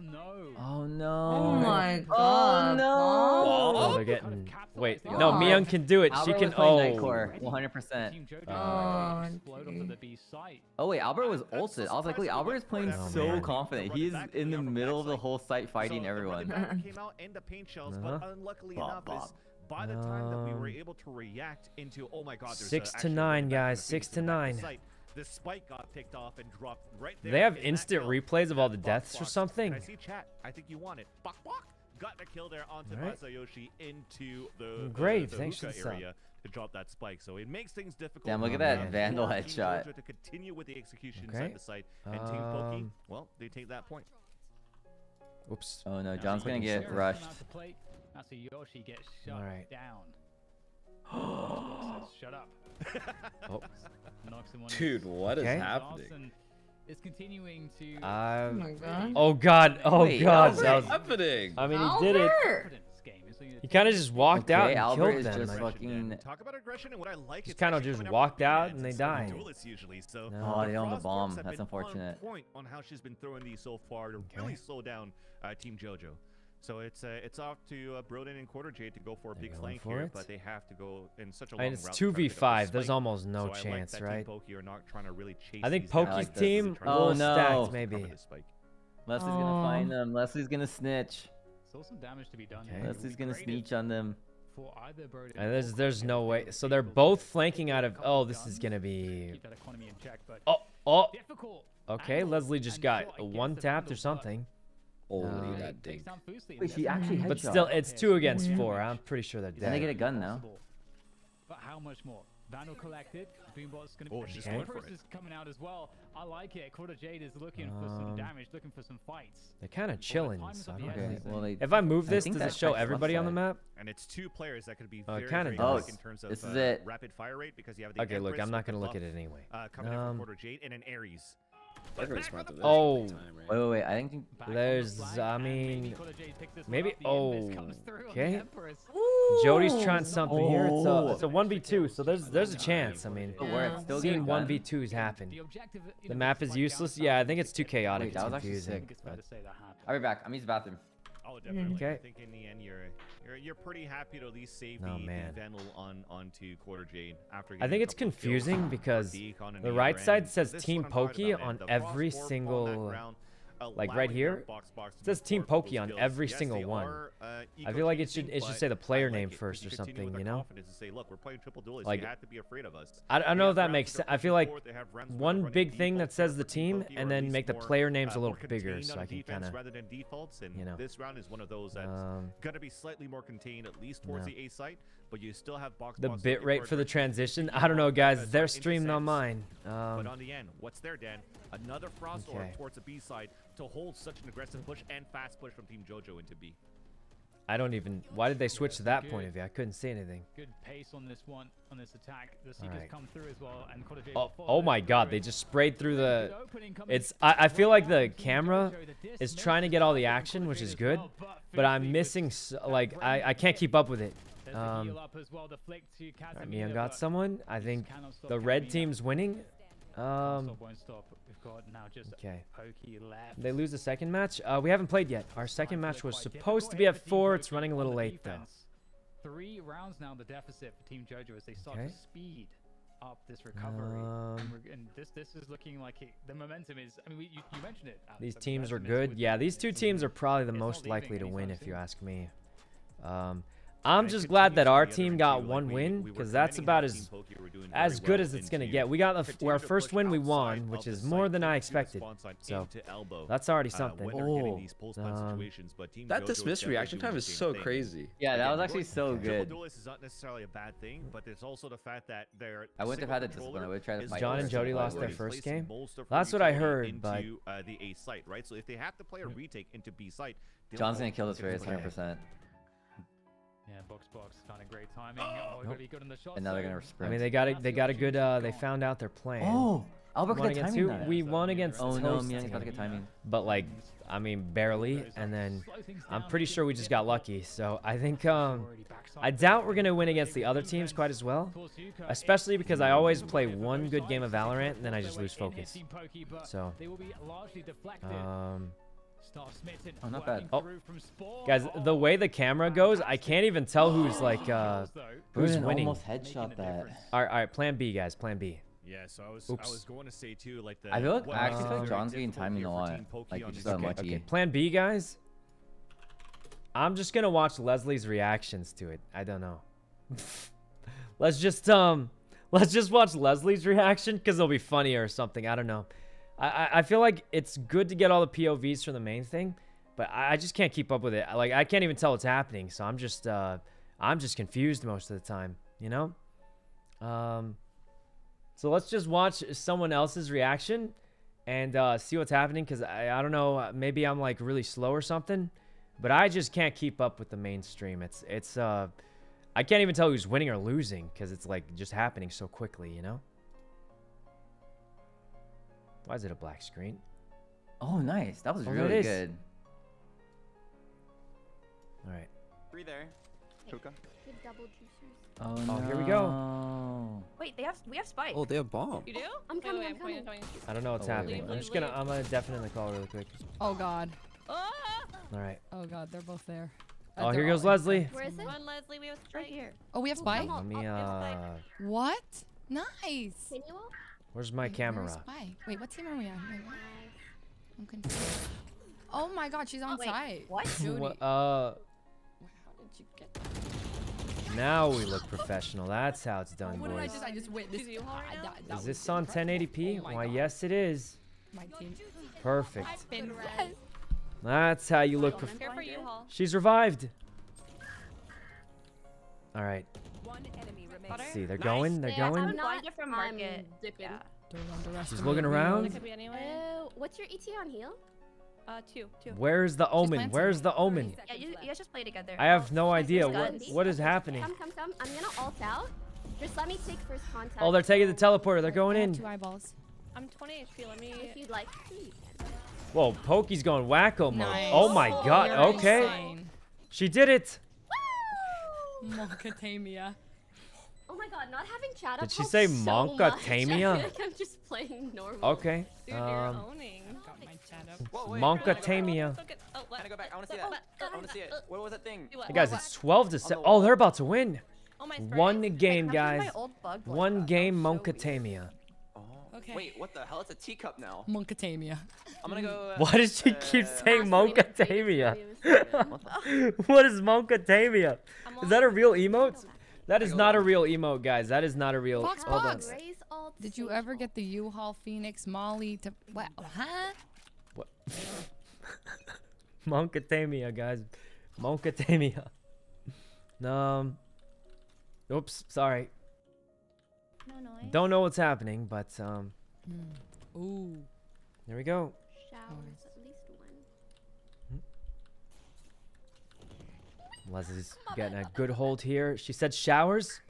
[SPEAKER 9] Oh no!
[SPEAKER 3] Oh my
[SPEAKER 2] oh, God!
[SPEAKER 3] Oh no!
[SPEAKER 1] Oh, they're getting. Wait, God.
[SPEAKER 2] no,
[SPEAKER 1] Miyoung can do it.
[SPEAKER 3] Albert she can.
[SPEAKER 1] Oh,
[SPEAKER 3] 100%.
[SPEAKER 2] Oh,
[SPEAKER 3] oh wait, Albert was ulted. I was like, wait, Albert is playing so
[SPEAKER 1] oh,
[SPEAKER 3] confident. He's in the middle of the whole site fighting everyone.
[SPEAKER 8] paint shells,
[SPEAKER 1] uh -huh.
[SPEAKER 8] but uh-huh.
[SPEAKER 3] unluckily
[SPEAKER 8] enough is by the time that we were able to react into oh my god,
[SPEAKER 1] six to nine guys, six to nine.
[SPEAKER 8] Site, spike got picked off and dropped right there.
[SPEAKER 1] They have
[SPEAKER 8] in
[SPEAKER 1] instant replays of all the deaths
[SPEAKER 8] box.
[SPEAKER 1] or
[SPEAKER 8] something. I see chat. I think you want it. Bok, bok got the kill there onto
[SPEAKER 1] All right.
[SPEAKER 8] Masayoshi into the grave.
[SPEAKER 1] Thanks for the
[SPEAKER 8] area to drop that spike. So it makes things difficult.
[SPEAKER 3] Damn, look at that
[SPEAKER 1] oh,
[SPEAKER 3] vandal headshot.
[SPEAKER 8] To continue with the execution
[SPEAKER 1] okay.
[SPEAKER 8] and um, Team Pokey,
[SPEAKER 1] um,
[SPEAKER 8] well, they take that point.
[SPEAKER 1] Oops.
[SPEAKER 3] Oh no, John's gonna get rushed.
[SPEAKER 9] That's a Yoshi gets shut All right. down. Shut up.
[SPEAKER 1] oh.
[SPEAKER 4] Dude, what is
[SPEAKER 1] okay.
[SPEAKER 4] happening?
[SPEAKER 9] It's continuing to.
[SPEAKER 1] Um,
[SPEAKER 2] oh, god.
[SPEAKER 1] oh god! Oh god! What's
[SPEAKER 4] happening?
[SPEAKER 1] I mean, he did it. He kind of just walked
[SPEAKER 3] okay, out
[SPEAKER 1] and
[SPEAKER 3] Albert
[SPEAKER 1] killed them.
[SPEAKER 3] Just fucking...
[SPEAKER 8] Talk about aggression and what I like.
[SPEAKER 1] Just kind
[SPEAKER 8] of
[SPEAKER 1] just walked out and they died.
[SPEAKER 8] Usually, so
[SPEAKER 1] no,
[SPEAKER 3] oh, they on the bomb. That's unfortunate.
[SPEAKER 8] Point on how she's been throwing these so far to really slow down uh, Team JoJo. So it's uh, it's off to uh, Broden and Quarter Quarterjade to go for a big flank here,
[SPEAKER 1] it?
[SPEAKER 8] but they have to go in such a long I
[SPEAKER 1] mean, it's two v five. There's almost no
[SPEAKER 8] so chance, I like
[SPEAKER 1] right?
[SPEAKER 8] Not trying to really chase
[SPEAKER 1] I think Pokey's
[SPEAKER 8] like
[SPEAKER 1] team.
[SPEAKER 3] Oh no,
[SPEAKER 1] stacked, maybe.
[SPEAKER 3] Leslie's gonna find oh. them. Leslie's gonna snitch.
[SPEAKER 9] Still some damage to be done.
[SPEAKER 1] Okay.
[SPEAKER 3] Unless
[SPEAKER 9] he's
[SPEAKER 3] gonna sneech on them.
[SPEAKER 9] Uh,
[SPEAKER 1] and there's there's no way. So they're both flanking out of. Oh, this is gonna be. Oh oh. Okay, Leslie just got one tapped or something.
[SPEAKER 4] Oh, Holy
[SPEAKER 1] uh,
[SPEAKER 4] that dig.
[SPEAKER 3] Wait, actually
[SPEAKER 1] But still, it's two against four. I'm pretty sure that.
[SPEAKER 3] Can they get a gun now
[SPEAKER 9] but how much more? Vandal collected. Boombox
[SPEAKER 8] oh,
[SPEAKER 9] going
[SPEAKER 8] to
[SPEAKER 9] oh, she's
[SPEAKER 8] going for it.
[SPEAKER 9] is coming out as well. I like it. Quarter Jade is looking um, for some
[SPEAKER 1] um,
[SPEAKER 9] damage, looking for some fights.
[SPEAKER 1] They're kind of chilling. So I
[SPEAKER 3] okay. well, they,
[SPEAKER 1] if I move
[SPEAKER 3] I
[SPEAKER 1] this, does it show everybody on the map?
[SPEAKER 8] And it's two players that could be
[SPEAKER 1] uh,
[SPEAKER 8] very,
[SPEAKER 3] of
[SPEAKER 8] oh, in terms of
[SPEAKER 3] this is
[SPEAKER 8] uh,
[SPEAKER 3] it.
[SPEAKER 8] rapid fire rate because you have the
[SPEAKER 1] Okay,
[SPEAKER 8] Empress look,
[SPEAKER 1] I'm not
[SPEAKER 8] going
[SPEAKER 1] to look at it anyway.
[SPEAKER 8] Uh, coming
[SPEAKER 1] um, in
[SPEAKER 8] from Quarter Jade and an Ares.
[SPEAKER 4] Everyone's smart to this
[SPEAKER 1] Oh.
[SPEAKER 4] time, right?
[SPEAKER 3] Wait, wait, wait. I think
[SPEAKER 9] Back on the
[SPEAKER 1] There's, I mean,
[SPEAKER 9] Quarter Jade picks this one
[SPEAKER 1] maybe-
[SPEAKER 9] up. The Invis comes
[SPEAKER 1] oh,
[SPEAKER 9] through on the
[SPEAKER 1] okay.
[SPEAKER 9] Empress.
[SPEAKER 1] Jody's trying something here. It's a,
[SPEAKER 3] Oh.
[SPEAKER 1] it's a 1v2, so there's there's a chance. I mean,
[SPEAKER 3] But we're still
[SPEAKER 1] seeing 1v2s happen.
[SPEAKER 9] The
[SPEAKER 1] The map
[SPEAKER 9] is
[SPEAKER 1] is
[SPEAKER 9] to fight
[SPEAKER 1] useless. Yeah, I think it's too chaotic.
[SPEAKER 3] Wait, that was actually
[SPEAKER 1] confusing.
[SPEAKER 9] I think it's fair
[SPEAKER 1] but-
[SPEAKER 9] to say that happened.
[SPEAKER 3] I'll be back. I'm in the bathroom.
[SPEAKER 8] Oh, definitely.
[SPEAKER 1] Okay.
[SPEAKER 8] I think in the end, you're you're, you're pretty happy to at least save
[SPEAKER 1] Oh,
[SPEAKER 8] the,
[SPEAKER 1] man.
[SPEAKER 8] the Vandal on onto Quarter Jade after.
[SPEAKER 1] I think it's
[SPEAKER 8] couple of kills
[SPEAKER 1] confusing because
[SPEAKER 8] on
[SPEAKER 1] the right
[SPEAKER 8] end.
[SPEAKER 1] side says
[SPEAKER 8] This
[SPEAKER 1] Team Pokey on every
[SPEAKER 8] Frost Orb on that
[SPEAKER 1] single- like, right here,
[SPEAKER 8] their box box to
[SPEAKER 1] it says Team Pokey on every
[SPEAKER 8] Yes,
[SPEAKER 1] single one.
[SPEAKER 8] are, uh,
[SPEAKER 1] I feel like it should it should say the player
[SPEAKER 8] like
[SPEAKER 1] name first or something, you know?
[SPEAKER 8] say, look, we're playing triple duelists.
[SPEAKER 1] Like,
[SPEAKER 8] you have to be afraid of us.
[SPEAKER 1] I, I don't know if that makes sense. I feel like
[SPEAKER 8] pushing forward, they have rounds where
[SPEAKER 1] one big thing that says the
[SPEAKER 8] Team
[SPEAKER 1] and then make the player names a little bigger, so I can kind of.
[SPEAKER 8] rather than defaults. And
[SPEAKER 1] you know.
[SPEAKER 8] this round is one of those that's
[SPEAKER 1] Um,
[SPEAKER 8] gonna be slightly more contained, at least towards the A site, but you still have box.
[SPEAKER 1] The bit rate for the transition, I don't know, guys. They're streamed on mine.
[SPEAKER 8] But
[SPEAKER 1] Um,
[SPEAKER 8] on the end, what's there, Dan? Another frost orb towards the B side to hold such an aggressive push and fast push from Team JoJo into B.
[SPEAKER 1] I don't even. Why did they switch to that point of view? I couldn't see anything.
[SPEAKER 9] Good pace on this one, on this attack. The Seekers
[SPEAKER 1] Alright.
[SPEAKER 9] come through as well, and Quarter Jade
[SPEAKER 1] Oh, oh my God!
[SPEAKER 9] it.
[SPEAKER 1] They just sprayed through the.
[SPEAKER 9] Good opening coming
[SPEAKER 1] It's. I, I feel like the
[SPEAKER 9] right now. Team
[SPEAKER 1] camera is trying to get all the action, which is good, but I'm missing.
[SPEAKER 9] with
[SPEAKER 1] s-
[SPEAKER 9] that
[SPEAKER 1] Like I I can't keep up with it.
[SPEAKER 9] There's the
[SPEAKER 1] Um,
[SPEAKER 9] heal up as well, the flick to
[SPEAKER 1] Alright,
[SPEAKER 9] Casemiro,
[SPEAKER 1] Mio got someone. I think the red team's winning. Um,
[SPEAKER 9] stop, won't stop. We've got now just
[SPEAKER 1] okay.
[SPEAKER 9] Pokey left.
[SPEAKER 1] They lose the second match. Uh, we haven't played yet. Our second match was supposed to be at four. It's running a little late though.
[SPEAKER 9] Three rounds now the deficit for Team JoJo as they start
[SPEAKER 1] Okay.
[SPEAKER 9] to speed up this recovery.
[SPEAKER 1] Um,
[SPEAKER 9] and, and this this is looking like it, the momentum is. I mean, we, you, you mentioned it. Alex,
[SPEAKER 1] These teams are good. Yeah, these two teams are probably the most likely to win, if you ask me. Um, I'm just glad that our team got one win because that's about as
[SPEAKER 8] Team Pokey were doing
[SPEAKER 1] as good as it's gonna get. We got the our first win. We won, which is more than I expected. So that's already
[SPEAKER 8] uh,
[SPEAKER 1] something.
[SPEAKER 8] when they're getting
[SPEAKER 3] Oh.
[SPEAKER 1] Um,
[SPEAKER 8] situations, but Team
[SPEAKER 4] That dismiss reaction time is so crazy.
[SPEAKER 3] Yeah, that was actually so good.
[SPEAKER 8] duelist is not necessarily a bad thing, but there's also the fact that they're
[SPEAKER 3] I wouldn't have had the discipline. I would try to fight
[SPEAKER 1] John and Jody lost their first game. That's what I heard, but-
[SPEAKER 8] uh, the A site, right? So if they have to play a retake into B site,
[SPEAKER 3] John's gonna kill this
[SPEAKER 8] into
[SPEAKER 3] race, 100%.
[SPEAKER 9] Yeah, box box, kind of great timing. Oh,
[SPEAKER 1] Nope.
[SPEAKER 9] good in the shot
[SPEAKER 3] And now they're gonna
[SPEAKER 1] I mean, they got a they got a good. Uh, they found out their plan.
[SPEAKER 3] Oh, Albert got
[SPEAKER 1] against
[SPEAKER 3] timing
[SPEAKER 1] who?
[SPEAKER 3] that.
[SPEAKER 1] We won
[SPEAKER 9] Mia
[SPEAKER 1] against
[SPEAKER 3] Oh no,
[SPEAKER 1] Toast
[SPEAKER 3] Mia's
[SPEAKER 1] team.
[SPEAKER 3] about to timing.
[SPEAKER 1] but like I mean barely, and then I'm pretty sure we just got lucky. So I think um I doubt we're gonna win against the other teams quite as well, especially because I always play one good game of Valorant and then I just lose focus. So,
[SPEAKER 9] they will be largely deflected.
[SPEAKER 1] Um,
[SPEAKER 9] Star Smitten
[SPEAKER 3] Oh, not bad.
[SPEAKER 1] Oh.
[SPEAKER 9] through from Spawn.
[SPEAKER 1] guys, the way the camera goes, I can't even tell who's like uh who's
[SPEAKER 3] Bruin
[SPEAKER 1] winning.
[SPEAKER 3] almost headshot that.
[SPEAKER 1] All right, all right, Plan B, guys, Plan B.
[SPEAKER 8] Yeah, so I was
[SPEAKER 1] Oops.
[SPEAKER 8] I was going to say too, like the.
[SPEAKER 3] I feel like I actually feel like John's getting
[SPEAKER 8] difficult
[SPEAKER 3] timing
[SPEAKER 8] here
[SPEAKER 3] a lot. Like,
[SPEAKER 8] on
[SPEAKER 3] he just
[SPEAKER 8] this
[SPEAKER 3] got
[SPEAKER 8] game.
[SPEAKER 3] unlucky.
[SPEAKER 1] Okay, Plan B, guys. I'm just gonna watch Leslie's reactions to it. I don't know. let's just um, let's just watch Leslie's reaction because it'll be funnier or something. I don't know. I, I feel like it's good to get all the POVs from the main thing, but I, I just can't keep up with it. Like I can't even tell what's happening, so I'm just uh, I'm just confused most of the time. You know. Um. So let's just watch someone else's reaction and uh, see what's happening because I, I don't know maybe i'm like really slow or something but i just can't keep up with the mainstream it's it's uh i can't even tell who's winning or losing because it's like just happening so quickly you know why is it a black screen
[SPEAKER 3] Oh, nice. That was
[SPEAKER 1] Oh,
[SPEAKER 3] really good.
[SPEAKER 1] all right
[SPEAKER 10] Three there. Chuka.
[SPEAKER 5] Good double juicers.
[SPEAKER 3] Oh,
[SPEAKER 1] Oh, here we go.
[SPEAKER 2] Wait, they have we have spike.
[SPEAKER 4] Oh, they have bomb.
[SPEAKER 6] You do?
[SPEAKER 5] I'm coming,
[SPEAKER 6] wait,
[SPEAKER 5] I'm
[SPEAKER 6] I'm coming,
[SPEAKER 5] coming.
[SPEAKER 6] I'm coming.
[SPEAKER 1] i don't know what's
[SPEAKER 3] Oh,
[SPEAKER 1] happening
[SPEAKER 3] wait,
[SPEAKER 1] i'm
[SPEAKER 6] wait.
[SPEAKER 1] just gonna i'm gonna definitely call really quick
[SPEAKER 11] Oh god.
[SPEAKER 6] Ah!
[SPEAKER 1] all right
[SPEAKER 11] Oh god, they're both there. Uh,
[SPEAKER 1] oh here goes leslie
[SPEAKER 5] Where is it?
[SPEAKER 6] Come on, Leslie, we have
[SPEAKER 5] Right here.
[SPEAKER 11] Oh, we have
[SPEAKER 5] Oh,
[SPEAKER 11] spike?
[SPEAKER 5] come
[SPEAKER 1] let me
[SPEAKER 5] Oh,
[SPEAKER 1] uh
[SPEAKER 11] What? Nice.
[SPEAKER 5] Can you all?
[SPEAKER 1] Where's my
[SPEAKER 11] Wait,
[SPEAKER 1] camera
[SPEAKER 11] where's Spike? Wait, what team are we on? Wait. I'm confused. Oh my god, she's on
[SPEAKER 2] wait,
[SPEAKER 11] site.
[SPEAKER 2] what?
[SPEAKER 11] Judy.
[SPEAKER 1] What- uh
[SPEAKER 11] How did you get that?
[SPEAKER 1] now we look professional that's how it's done
[SPEAKER 11] What did I just I just witnessed?
[SPEAKER 6] She's U-Haul right
[SPEAKER 11] that- that
[SPEAKER 1] is this on
[SPEAKER 11] incredible.
[SPEAKER 1] 1080p
[SPEAKER 11] Oh
[SPEAKER 1] why
[SPEAKER 11] God.
[SPEAKER 1] yes it is
[SPEAKER 11] My team.
[SPEAKER 1] perfect
[SPEAKER 11] I've been
[SPEAKER 5] Red.
[SPEAKER 11] red.
[SPEAKER 1] That's how you look. Prof-
[SPEAKER 6] Here for you,
[SPEAKER 1] She's revived. All right.
[SPEAKER 7] One enemy
[SPEAKER 1] Let's see, they're going, they're
[SPEAKER 12] Yeah,
[SPEAKER 1] going.
[SPEAKER 12] I'm not from
[SPEAKER 6] I'm
[SPEAKER 12] market.
[SPEAKER 6] dipping.
[SPEAKER 12] Yeah.
[SPEAKER 1] She's looking around.
[SPEAKER 12] Could be anyway.
[SPEAKER 6] Uh, what's your ET on heal?
[SPEAKER 12] Uh, two, two.
[SPEAKER 1] Where's the omen? Where's the omen?
[SPEAKER 12] Yeah, you, you guys just play together.
[SPEAKER 1] I have no idea. What what is happening?
[SPEAKER 6] Come, come, come. I'm gonna ult out. Just let me take first contact.
[SPEAKER 1] Oh, they're taking the teleporter. They're going in.
[SPEAKER 11] two eyeballs.
[SPEAKER 12] I'm 20 HP. Let me.
[SPEAKER 6] If you'd like. to, you can.
[SPEAKER 1] Whoa, Pokey's going wacko mode.
[SPEAKER 11] Nice.
[SPEAKER 1] Oh my god.
[SPEAKER 11] You're
[SPEAKER 1] Okay.
[SPEAKER 11] insane.
[SPEAKER 1] She did it.
[SPEAKER 11] Macadamia.
[SPEAKER 6] Oh my god, not having chat
[SPEAKER 1] Did
[SPEAKER 6] up
[SPEAKER 1] she say
[SPEAKER 6] so
[SPEAKER 1] Monka
[SPEAKER 6] much. I
[SPEAKER 1] Tamia?
[SPEAKER 6] feel like I'm just playing normal.
[SPEAKER 1] Okay.
[SPEAKER 12] Dude, you're
[SPEAKER 1] Um,
[SPEAKER 12] owning.
[SPEAKER 11] Got my chat up.
[SPEAKER 10] Whoa, wait.
[SPEAKER 1] Monka
[SPEAKER 10] I go back?
[SPEAKER 1] Tamia.
[SPEAKER 12] Oh.
[SPEAKER 10] Can I go back? I want to see that. I want to see it. What was that thing?
[SPEAKER 1] Hey guys, it's 12 to 7. Oh, they're about to win.
[SPEAKER 12] Oh, my spray.
[SPEAKER 1] One game,
[SPEAKER 12] Wait, can I find
[SPEAKER 1] guys.
[SPEAKER 12] my old bug like
[SPEAKER 1] One game
[SPEAKER 12] That was so
[SPEAKER 1] Monkatamia.
[SPEAKER 10] Oh.
[SPEAKER 11] Okay.
[SPEAKER 10] Wait, what the hell? It's a teacup now.
[SPEAKER 11] Monkatamia.
[SPEAKER 10] I'm gonna go. Uh,
[SPEAKER 1] Why does she keep
[SPEAKER 10] uh,
[SPEAKER 1] saying
[SPEAKER 6] Last minute
[SPEAKER 1] Monkatamia? what is Monkatamia?
[SPEAKER 12] I'm
[SPEAKER 1] Is that a real emote? That is not a
[SPEAKER 10] real
[SPEAKER 1] we'll emote, guys. That is not a real.
[SPEAKER 11] Box,
[SPEAKER 1] Hold on.
[SPEAKER 11] box.
[SPEAKER 6] Raise ult,
[SPEAKER 11] Did you ever get the U-Haul Phoenix Molly to what? Huh?
[SPEAKER 1] What? Monkatamia, guys. Monkatamia. Um. Oops, sorry.
[SPEAKER 12] No noise.
[SPEAKER 1] Don't know what's happening, but um,
[SPEAKER 11] Ooh.
[SPEAKER 1] there we go.
[SPEAKER 6] Showers, at least one.
[SPEAKER 1] Leslie's getting a good hold here. She said showers.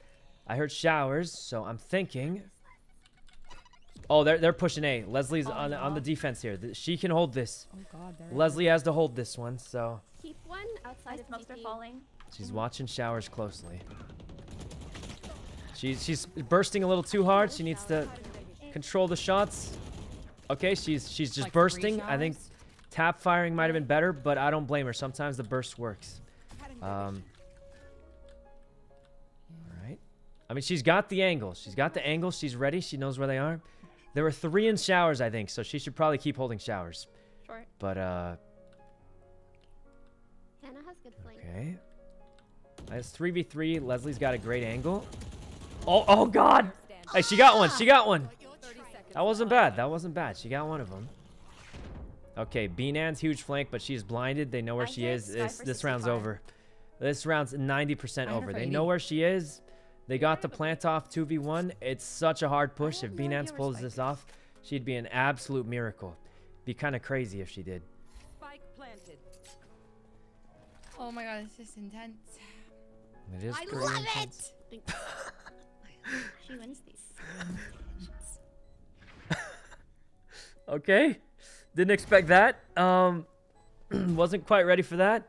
[SPEAKER 1] I heard showers, so I'm thinking. Oh, they're they're pushing A. Leslie's
[SPEAKER 11] Oh,
[SPEAKER 1] on on the defense here. She can hold this.
[SPEAKER 11] Oh God. There it
[SPEAKER 1] Leslie has to hold this one, so
[SPEAKER 6] Keep one outside
[SPEAKER 12] My
[SPEAKER 6] of
[SPEAKER 12] smokes are falling.
[SPEAKER 1] she's watching showers closely. She's she's bursting a little too hard. She needs to control the shots. Okay, she's she's just
[SPEAKER 11] Like
[SPEAKER 1] bursting. I think tap firing might have been better, but I don't blame her. Sometimes the burst works. Um, all right. I mean, she's got the angle. She's got the angle. She's ready. She knows where they are. There were three in showers, I think, so she should probably keep holding showers.
[SPEAKER 12] Short.
[SPEAKER 1] But uh,
[SPEAKER 6] Hannah has good flank.
[SPEAKER 1] okay. It's three v three. Leslie's got a great angle. Oh, oh God! Hey, she got one. She got one. That wasn't bad. That wasn't bad. She got one of them. Okay, Beanan's huge flank, but she's blinded. They know where
[SPEAKER 12] I
[SPEAKER 1] she is. This this round's
[SPEAKER 12] 65.
[SPEAKER 1] over. This round's 90%
[SPEAKER 11] I had her
[SPEAKER 1] over. They know where she is. They got the plant off 2v1. It's such a hard push. If
[SPEAKER 12] have no idea
[SPEAKER 1] Beanans
[SPEAKER 12] where
[SPEAKER 1] pulls this
[SPEAKER 12] is.
[SPEAKER 1] off, she'd be an absolute miracle. Be kind of crazy if she did.
[SPEAKER 7] Spike planted.
[SPEAKER 11] Oh my God, it's just intense.
[SPEAKER 1] It is
[SPEAKER 11] I love
[SPEAKER 1] intense.
[SPEAKER 11] it.
[SPEAKER 12] She wins these.
[SPEAKER 1] Okay. Didn't expect that. Um, wasn't quite ready for that.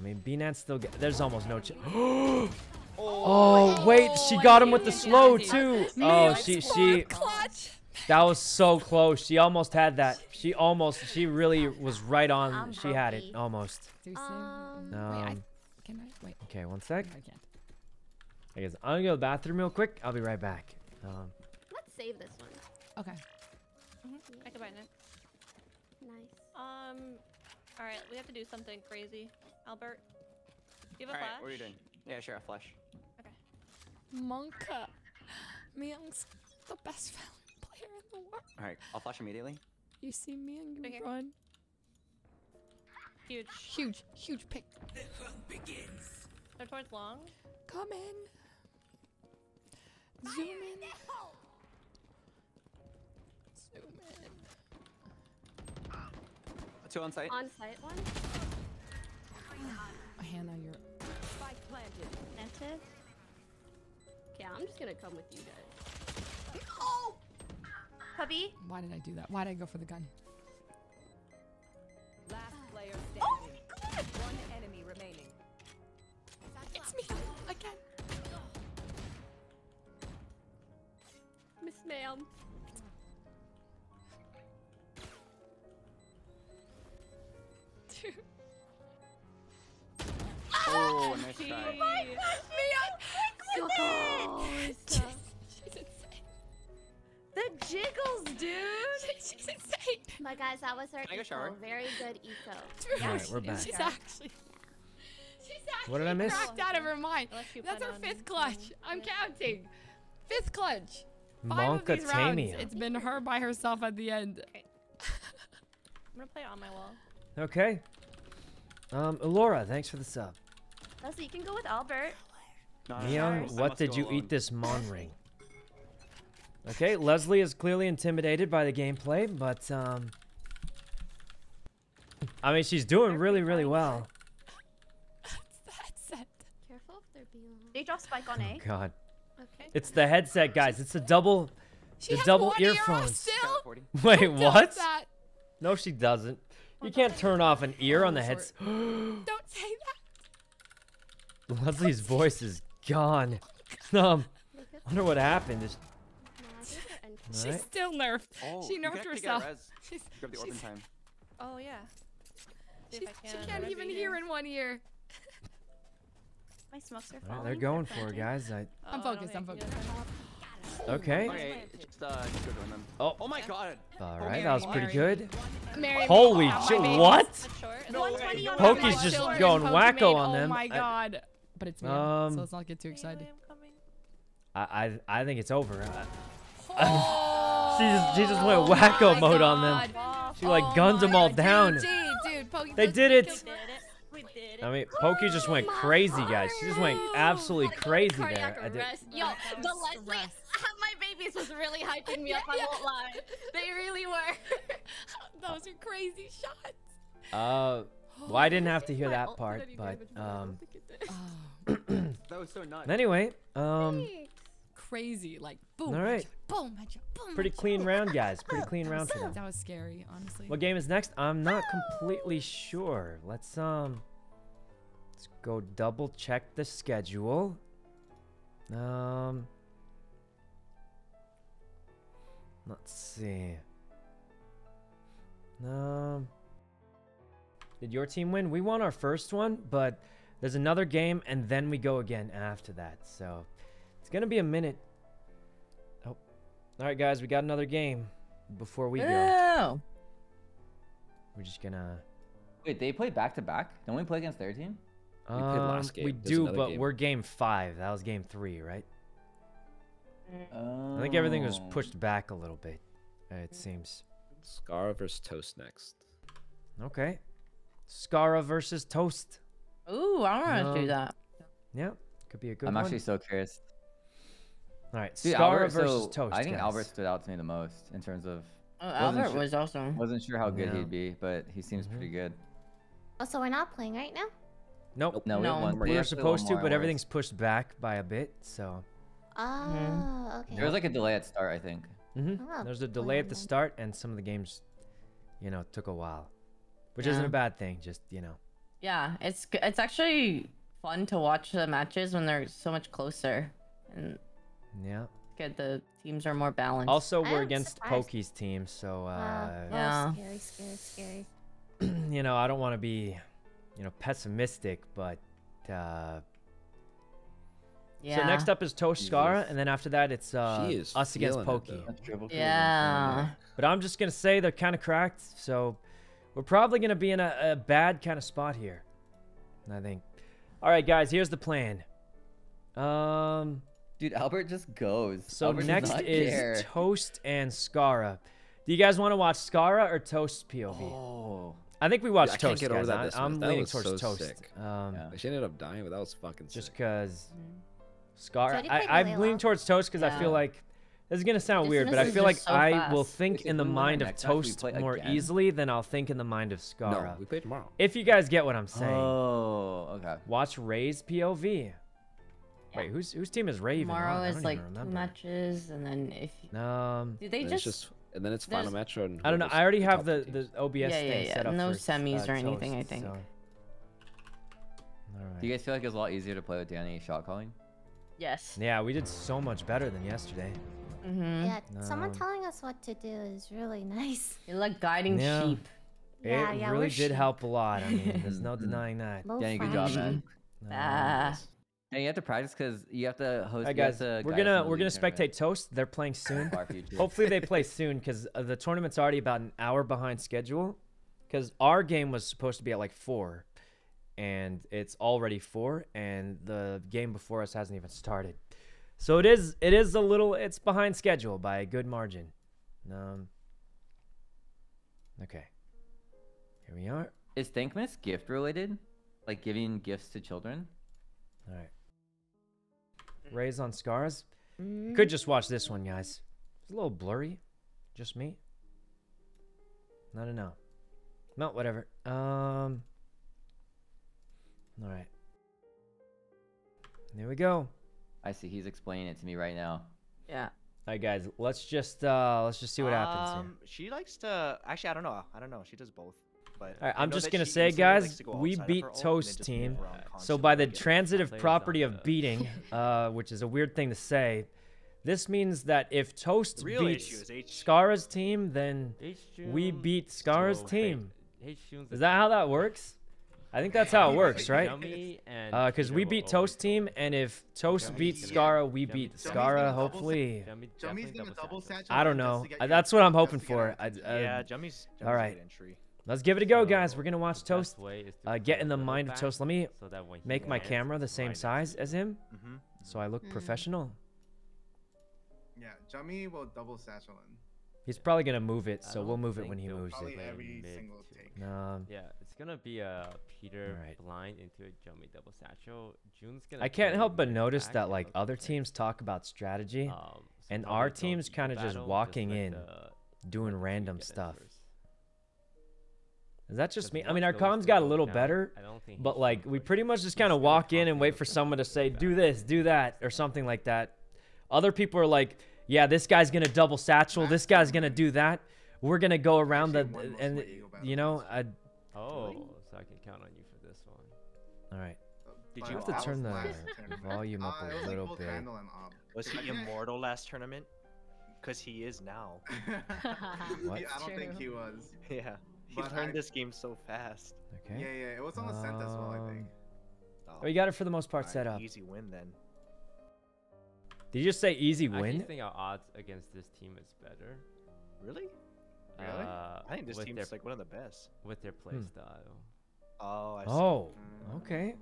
[SPEAKER 1] I mean, Beanans still get. There's almost no chance. oh, wait, she got him with the slow too. Oh, she she. That was so close. She almost had that. She almost. She really was right on. She had it almost.
[SPEAKER 11] Too soon.
[SPEAKER 6] Um,
[SPEAKER 11] Wait, I,
[SPEAKER 1] Um.
[SPEAKER 11] can I? Wait.
[SPEAKER 1] Okay, one sec.
[SPEAKER 11] I
[SPEAKER 1] guess I'm gonna go to the bathroom real quick. I'll be right back. Um,
[SPEAKER 6] let's save this one.
[SPEAKER 11] Okay.
[SPEAKER 12] I can buy it.
[SPEAKER 6] Nice.
[SPEAKER 12] Um. All right, we have to do something crazy. Albert, do you have a
[SPEAKER 10] Alright,
[SPEAKER 12] flash?
[SPEAKER 10] what are you doing? Yeah, sure, a flash. Okay.
[SPEAKER 11] Monka. Myung's the best Valorant player in the world.
[SPEAKER 10] Alright, I'll flash immediately.
[SPEAKER 11] You see Myung, you
[SPEAKER 12] Okay.
[SPEAKER 11] run.
[SPEAKER 12] Huge.
[SPEAKER 11] Huge, huge pick. The hunt begins.
[SPEAKER 12] They're towards long.
[SPEAKER 11] Come in. Zoom in. Zoom in.
[SPEAKER 10] Two on site.
[SPEAKER 6] On site one.
[SPEAKER 11] Hannah, you're.
[SPEAKER 7] Spike planted.
[SPEAKER 6] That's it. Okay, I'm just gonna come with you guys. Oh!
[SPEAKER 12] Puppy.
[SPEAKER 11] Why did I do that? Why did I go for the gun?
[SPEAKER 10] Oh, nice try.
[SPEAKER 6] So close.
[SPEAKER 11] She's insane.
[SPEAKER 12] The jiggles, dude.
[SPEAKER 11] She's insane.
[SPEAKER 6] But guys, that was her
[SPEAKER 10] Can I go
[SPEAKER 6] eco.
[SPEAKER 10] shower?
[SPEAKER 6] Very good eco.
[SPEAKER 1] Alright, we're back.
[SPEAKER 11] She's actually. She's actually
[SPEAKER 1] What did I miss?
[SPEAKER 11] cracked out of her mind. That's
[SPEAKER 12] put
[SPEAKER 11] her fifth clutch. I'm counting. Fifth clutch. Five of these rounds. It's been her by herself at the end.
[SPEAKER 12] I'm gonna play on my wall.
[SPEAKER 1] Okay. Um, Elora, thanks for the sub.
[SPEAKER 12] Leslie, you can go with Albert.
[SPEAKER 1] Neon, what did you
[SPEAKER 10] alone.
[SPEAKER 1] eat this mon ring? Okay, Leslie is clearly intimidated by the gameplay, but um I mean she's doing really, really well.
[SPEAKER 6] Careful if they're being.
[SPEAKER 12] They drop spike on A.
[SPEAKER 1] Oh god.
[SPEAKER 12] Okay.
[SPEAKER 1] It's the headset, guys. It's the double
[SPEAKER 11] She
[SPEAKER 1] the
[SPEAKER 11] has
[SPEAKER 1] double
[SPEAKER 11] one ear
[SPEAKER 1] earphones.
[SPEAKER 11] still.
[SPEAKER 1] Wait,
[SPEAKER 11] Don't
[SPEAKER 1] what? No, she doesn't. You can't turn off an ear on the headset.
[SPEAKER 11] Don't say that.
[SPEAKER 1] Leslie's voice is gone. Um, wonder what happened. Is-
[SPEAKER 11] She's
[SPEAKER 1] Alright.
[SPEAKER 11] still nerfed.
[SPEAKER 10] Oh,
[SPEAKER 11] she nerfed herself. She's,
[SPEAKER 10] Grab the orphan
[SPEAKER 11] she's-
[SPEAKER 10] time.
[SPEAKER 12] Oh yeah. See if
[SPEAKER 11] she
[SPEAKER 12] can
[SPEAKER 11] can't even hear in one ear.
[SPEAKER 12] My smokes are
[SPEAKER 1] Alright,
[SPEAKER 12] falling.
[SPEAKER 1] they're going for it, guys. I,
[SPEAKER 11] I'm
[SPEAKER 12] Oh,
[SPEAKER 11] focused. I'm
[SPEAKER 12] they-
[SPEAKER 11] focused.
[SPEAKER 1] okay.
[SPEAKER 10] Okay, just uh, just go them.
[SPEAKER 1] Oh.
[SPEAKER 10] Oh my god.
[SPEAKER 1] All
[SPEAKER 10] Oh,
[SPEAKER 1] that was pretty good.
[SPEAKER 11] Mary,
[SPEAKER 1] Holy
[SPEAKER 11] have
[SPEAKER 1] shit! What?
[SPEAKER 10] No
[SPEAKER 1] Pokey's just going
[SPEAKER 11] Pokemon,
[SPEAKER 1] wacko on them.
[SPEAKER 11] Oh
[SPEAKER 1] them.
[SPEAKER 11] my
[SPEAKER 1] I-
[SPEAKER 11] god. But it's me,
[SPEAKER 1] Um,
[SPEAKER 11] so let's not get too excited.
[SPEAKER 1] I, I, I think it's over. I-
[SPEAKER 11] Oh,
[SPEAKER 1] she just, she just went wacko
[SPEAKER 11] my
[SPEAKER 1] mode on them. She like
[SPEAKER 11] Oh
[SPEAKER 1] gunned them all
[SPEAKER 11] God.
[SPEAKER 1] down.
[SPEAKER 11] Dude, dude, dude, Pokey,
[SPEAKER 1] They did it.
[SPEAKER 12] We did it.
[SPEAKER 1] I mean, Pokey just went crazy, guys. She just went absolutely crazy there.
[SPEAKER 6] Cardiac
[SPEAKER 1] I did.
[SPEAKER 6] Yo, the Leslie, my babies was really hyping me up. I won't lie. They really were.
[SPEAKER 11] Those are crazy shots.
[SPEAKER 1] Uh, well, I didn't have to hear that part, but
[SPEAKER 6] damage, but I don't
[SPEAKER 1] um,
[SPEAKER 6] think it did.
[SPEAKER 10] That was so nuts.
[SPEAKER 1] anyway, um,
[SPEAKER 11] crazy. Like, boom.
[SPEAKER 1] All right.
[SPEAKER 11] headshot, Boom, boom.
[SPEAKER 1] pretty clean round, guys. Pretty clean round for them.
[SPEAKER 11] That was scary, honestly.
[SPEAKER 1] What game is next? I'm not completely sure. Let's um let's go double check the schedule. Um Let's see. Um Did your team win? We won our first one, but there's another game and then we go again after that. So it's going to be a minute. Oh. All right guys, we got another game before we go.
[SPEAKER 2] Oh.
[SPEAKER 1] We're just gonna.
[SPEAKER 3] Wait, they play back to back? Don't we play against their team?
[SPEAKER 4] We played last
[SPEAKER 1] Um, We.
[SPEAKER 4] There's
[SPEAKER 1] do, but
[SPEAKER 4] game.
[SPEAKER 1] we're game five. That was game three, right?
[SPEAKER 3] Oh.
[SPEAKER 1] I think everything was pushed back a little bit. uh, It seems.
[SPEAKER 4] Scar versus Toast next.
[SPEAKER 1] Okay. Scarra versus Toast.
[SPEAKER 2] Ooh, I want to
[SPEAKER 1] Um,
[SPEAKER 2] do that.
[SPEAKER 1] Yeah, could be a good one.
[SPEAKER 3] I'm
[SPEAKER 1] one.
[SPEAKER 3] actually so curious.
[SPEAKER 1] All right,
[SPEAKER 3] Dude,
[SPEAKER 1] Scarra
[SPEAKER 3] Albert,
[SPEAKER 1] versus
[SPEAKER 3] so
[SPEAKER 1] Toast.
[SPEAKER 3] I think
[SPEAKER 1] guys.
[SPEAKER 3] Albert stood out to me the most in terms of.
[SPEAKER 2] Oh, Albert
[SPEAKER 3] sure-
[SPEAKER 2] was awesome.
[SPEAKER 3] Wasn't sure how good
[SPEAKER 1] Yeah.
[SPEAKER 3] he'd be, but he seems
[SPEAKER 1] Mhm.
[SPEAKER 3] pretty good.
[SPEAKER 5] Oh, so we're not playing right now?
[SPEAKER 1] Nope.
[SPEAKER 3] No, we
[SPEAKER 2] No.
[SPEAKER 1] We
[SPEAKER 3] we
[SPEAKER 1] were
[SPEAKER 3] have
[SPEAKER 1] supposed to, but
[SPEAKER 3] and
[SPEAKER 1] everything's pushed back by a bit. So.
[SPEAKER 5] Oh, okay.
[SPEAKER 3] There was like a delay at start, I think.
[SPEAKER 1] Mm -hmm.
[SPEAKER 5] Oh,
[SPEAKER 1] There's a delay at the start, and some of the games, you know, took a while, which isn't a bad thing. Just you know.
[SPEAKER 2] Yeah, it's it's actually fun to watch the matches when they're so much closer and
[SPEAKER 1] Yeah.
[SPEAKER 2] good. the teams are more balanced.
[SPEAKER 1] Also, we're against
[SPEAKER 5] surprised.
[SPEAKER 1] Pokey's team, so
[SPEAKER 5] Wow.
[SPEAKER 1] uh,
[SPEAKER 5] Oh, scary, scary, scary.
[SPEAKER 1] you know, I don't want to be, you know, pessimistic, but uh,
[SPEAKER 2] yeah.
[SPEAKER 1] so next up is Toast Scarra,
[SPEAKER 3] Jesus.
[SPEAKER 1] and then after that it's uh, us against
[SPEAKER 4] feeling
[SPEAKER 1] Pokey.
[SPEAKER 4] though.
[SPEAKER 3] That's triple kill
[SPEAKER 2] Yeah.
[SPEAKER 1] But I'm just gonna say they're kind of cracked, so we're probably gonna be in a, a bad kind of spot here. I think. All right, guys, here's the plan. Um,
[SPEAKER 3] Dude, Albert just goes.
[SPEAKER 1] so
[SPEAKER 3] Albert
[SPEAKER 1] next is
[SPEAKER 3] care.
[SPEAKER 1] Toast and Scarra. Do you guys want to watch Scarra or Toast POV?
[SPEAKER 3] Oh.
[SPEAKER 1] I think we watched
[SPEAKER 4] I can't
[SPEAKER 1] Toast,
[SPEAKER 4] get over
[SPEAKER 1] guys.
[SPEAKER 4] that
[SPEAKER 1] I-
[SPEAKER 4] this
[SPEAKER 1] I'm
[SPEAKER 4] much.
[SPEAKER 1] Leaning towards
[SPEAKER 4] so
[SPEAKER 1] Toast.
[SPEAKER 4] sick.
[SPEAKER 1] Um,
[SPEAKER 3] Yeah.
[SPEAKER 4] She ended up dying, but that was fucking
[SPEAKER 1] just because Scar.
[SPEAKER 5] Jody
[SPEAKER 1] I, I'm leaning towards Toast because I feel like this is gonna sound
[SPEAKER 2] This-
[SPEAKER 1] weird, but I feel like
[SPEAKER 2] so
[SPEAKER 1] I will think
[SPEAKER 3] Wait,
[SPEAKER 1] in the mind of
[SPEAKER 3] next match, we
[SPEAKER 1] Toast more
[SPEAKER 3] again?
[SPEAKER 1] easily than I'll think in the mind of
[SPEAKER 4] No, we play tomorrow.
[SPEAKER 1] If you guys get what I'm saying,
[SPEAKER 3] Oh, okay.
[SPEAKER 1] watch Ray's POV. Wait, whose whose team is Raven?
[SPEAKER 2] Tomorrow
[SPEAKER 1] on?
[SPEAKER 2] Is like two matches, and then if
[SPEAKER 1] Um,
[SPEAKER 2] do they just,
[SPEAKER 4] it's just and then it's final
[SPEAKER 2] there's-
[SPEAKER 4] match on.
[SPEAKER 1] I don't know. I already
[SPEAKER 4] the
[SPEAKER 1] have the
[SPEAKER 4] two
[SPEAKER 1] the. OBS
[SPEAKER 2] Yeah,
[SPEAKER 1] thing
[SPEAKER 2] yeah, yeah.
[SPEAKER 1] set up
[SPEAKER 2] No
[SPEAKER 1] for
[SPEAKER 2] semis
[SPEAKER 1] uh,
[SPEAKER 2] or anything, I think.
[SPEAKER 1] so- All
[SPEAKER 3] Do you guys feel like it was a lot easier to play with Danny shot calling?
[SPEAKER 2] yes.
[SPEAKER 1] Yeah, we did so much better than yesterday.
[SPEAKER 2] Mm-hmm.
[SPEAKER 5] Yeah, someone
[SPEAKER 1] Um,
[SPEAKER 5] telling us what to do is really nice.
[SPEAKER 2] You're like guiding
[SPEAKER 1] Yeah.
[SPEAKER 2] sheep.
[SPEAKER 5] Yeah,
[SPEAKER 1] it
[SPEAKER 5] yeah,
[SPEAKER 1] really did
[SPEAKER 5] sheep.
[SPEAKER 1] help a lot. I mean, there's no denying that.
[SPEAKER 5] Low
[SPEAKER 3] Danny, good job, man.
[SPEAKER 5] sheep.
[SPEAKER 1] Um,
[SPEAKER 2] Ah.
[SPEAKER 3] And you have to practice because you have to host.
[SPEAKER 1] All right,
[SPEAKER 3] you
[SPEAKER 1] guys,
[SPEAKER 3] to
[SPEAKER 1] we're
[SPEAKER 3] guide us in
[SPEAKER 1] gonna we're gonna
[SPEAKER 3] league tournament.
[SPEAKER 1] spectate Toast. They're playing soon. Hopefully they play soon because uh, the tournament's already about an hour behind schedule. Because our game was supposed to be at like four, and it's already four, and the game before us hasn't even started. So it is it is a little it's behind schedule by a good margin. Um. Okay. Here we are.
[SPEAKER 3] Is Thankmas gift related? Like giving gifts to children?
[SPEAKER 1] All right. Rays on scars. Could just watch this one, guys. It's a little blurry. Just me. I don't know. No, whatever. Um. All right. There we go.
[SPEAKER 3] I see. He's explaining it to me right now.
[SPEAKER 13] Yeah.
[SPEAKER 1] All right, guys. Let's just uh let's just see what happens here.
[SPEAKER 13] Um, She likes to. Actually, I don't know. I don't know. She does both. But
[SPEAKER 1] All right,
[SPEAKER 13] I
[SPEAKER 1] I'm just gonna say, guys,
[SPEAKER 13] to go
[SPEAKER 1] we beat
[SPEAKER 13] her ult and then
[SPEAKER 1] Toast team. So by the transitive property of beating, uh, which is a weird thing to say, this means that if Toast
[SPEAKER 13] real
[SPEAKER 1] beats
[SPEAKER 13] issue is H-
[SPEAKER 1] Scarra's team, then we
[SPEAKER 14] H-June
[SPEAKER 1] beat
[SPEAKER 14] Scarra's
[SPEAKER 1] team.
[SPEAKER 14] H-June's
[SPEAKER 1] Is that how that works? I think that's how it works, right?
[SPEAKER 14] Yummy and
[SPEAKER 1] Uh, because we beat Toast team, and if Toast beats
[SPEAKER 14] gonna-
[SPEAKER 1] Scarra, we beat
[SPEAKER 14] Yummy's Scarra.
[SPEAKER 1] Hopefully,
[SPEAKER 14] Yummy
[SPEAKER 15] Jummy's
[SPEAKER 14] definitely
[SPEAKER 15] gonna double
[SPEAKER 14] satchel.
[SPEAKER 15] satchel.
[SPEAKER 1] I don't know.
[SPEAKER 15] to get
[SPEAKER 1] Uh,
[SPEAKER 15] your-
[SPEAKER 1] That's what I'm hoping for.
[SPEAKER 15] our
[SPEAKER 1] I,
[SPEAKER 15] entry.
[SPEAKER 1] uh,
[SPEAKER 13] Yeah, Jummy's.
[SPEAKER 1] all
[SPEAKER 13] Jummy's a
[SPEAKER 1] right.
[SPEAKER 13] good entry.
[SPEAKER 1] Let's give it a go, guys. We're gonna watch Toast.
[SPEAKER 14] best way is to
[SPEAKER 1] Uh, get in the mind of Toast. Let me
[SPEAKER 14] so that when he
[SPEAKER 1] make my camera the same size as him,
[SPEAKER 13] Mm-hmm.
[SPEAKER 1] so I look
[SPEAKER 5] Mm.
[SPEAKER 1] professional.
[SPEAKER 15] Yeah, Jummy will double satchel in.
[SPEAKER 1] He's probably gonna move it, so we'll move it when he moves it.
[SPEAKER 14] play
[SPEAKER 15] every single take.
[SPEAKER 1] Um,
[SPEAKER 14] Yeah, it's gonna be a Peter
[SPEAKER 1] Alright.
[SPEAKER 14] blind into a Jummy double satchel. June's gonna.
[SPEAKER 1] I can't help but notice that like other teams talk about strategy,
[SPEAKER 14] Um, so
[SPEAKER 1] and our team's kind of just
[SPEAKER 14] battle,
[SPEAKER 1] walking
[SPEAKER 14] let
[SPEAKER 1] in,
[SPEAKER 14] the-
[SPEAKER 1] doing
[SPEAKER 14] let
[SPEAKER 1] random stuff. Is that just me? I mean, our
[SPEAKER 14] those
[SPEAKER 1] comms got a little
[SPEAKER 14] down,
[SPEAKER 1] better,
[SPEAKER 14] I don't think
[SPEAKER 1] but like we pretty much just kind of walk in and wait for
[SPEAKER 14] for
[SPEAKER 1] someone to say, "Do this, do that," or something like that. Other people are like, "Yeah, this guy's gonna double satchel. This guy's gonna do that. We're gonna go around the
[SPEAKER 15] Actually, one most
[SPEAKER 1] and
[SPEAKER 15] of my Eagle
[SPEAKER 1] you know. I
[SPEAKER 14] Oh, so I can count on you for this one.
[SPEAKER 1] all right.
[SPEAKER 13] Did you
[SPEAKER 1] have to turn the volume up
[SPEAKER 15] Uh,
[SPEAKER 1] a
[SPEAKER 15] was
[SPEAKER 1] little
[SPEAKER 15] both
[SPEAKER 1] bit.
[SPEAKER 15] Randall and Ob.
[SPEAKER 13] Was he immortal last tournament? Because he is now.
[SPEAKER 1] What?
[SPEAKER 15] He- I don't think he was.
[SPEAKER 13] yeah. He
[SPEAKER 15] But
[SPEAKER 13] learned
[SPEAKER 15] I-
[SPEAKER 13] this game so fast.
[SPEAKER 1] Okay.
[SPEAKER 15] Yeah, yeah, it was on the scent as well, I think.
[SPEAKER 1] Oh, you got it for the most part
[SPEAKER 13] Alright,
[SPEAKER 1] set up.
[SPEAKER 13] Easy win then.
[SPEAKER 1] Did you just say easy win?
[SPEAKER 14] I actually
[SPEAKER 1] win?
[SPEAKER 14] think our odds against this team is better.
[SPEAKER 13] Really? Really?
[SPEAKER 14] Uh,
[SPEAKER 13] I think this
[SPEAKER 14] with
[SPEAKER 13] team's
[SPEAKER 14] their,
[SPEAKER 13] like one of the best.
[SPEAKER 14] with their play
[SPEAKER 1] Hmm.
[SPEAKER 14] style.
[SPEAKER 13] Oh, I see.
[SPEAKER 1] Oh, okay.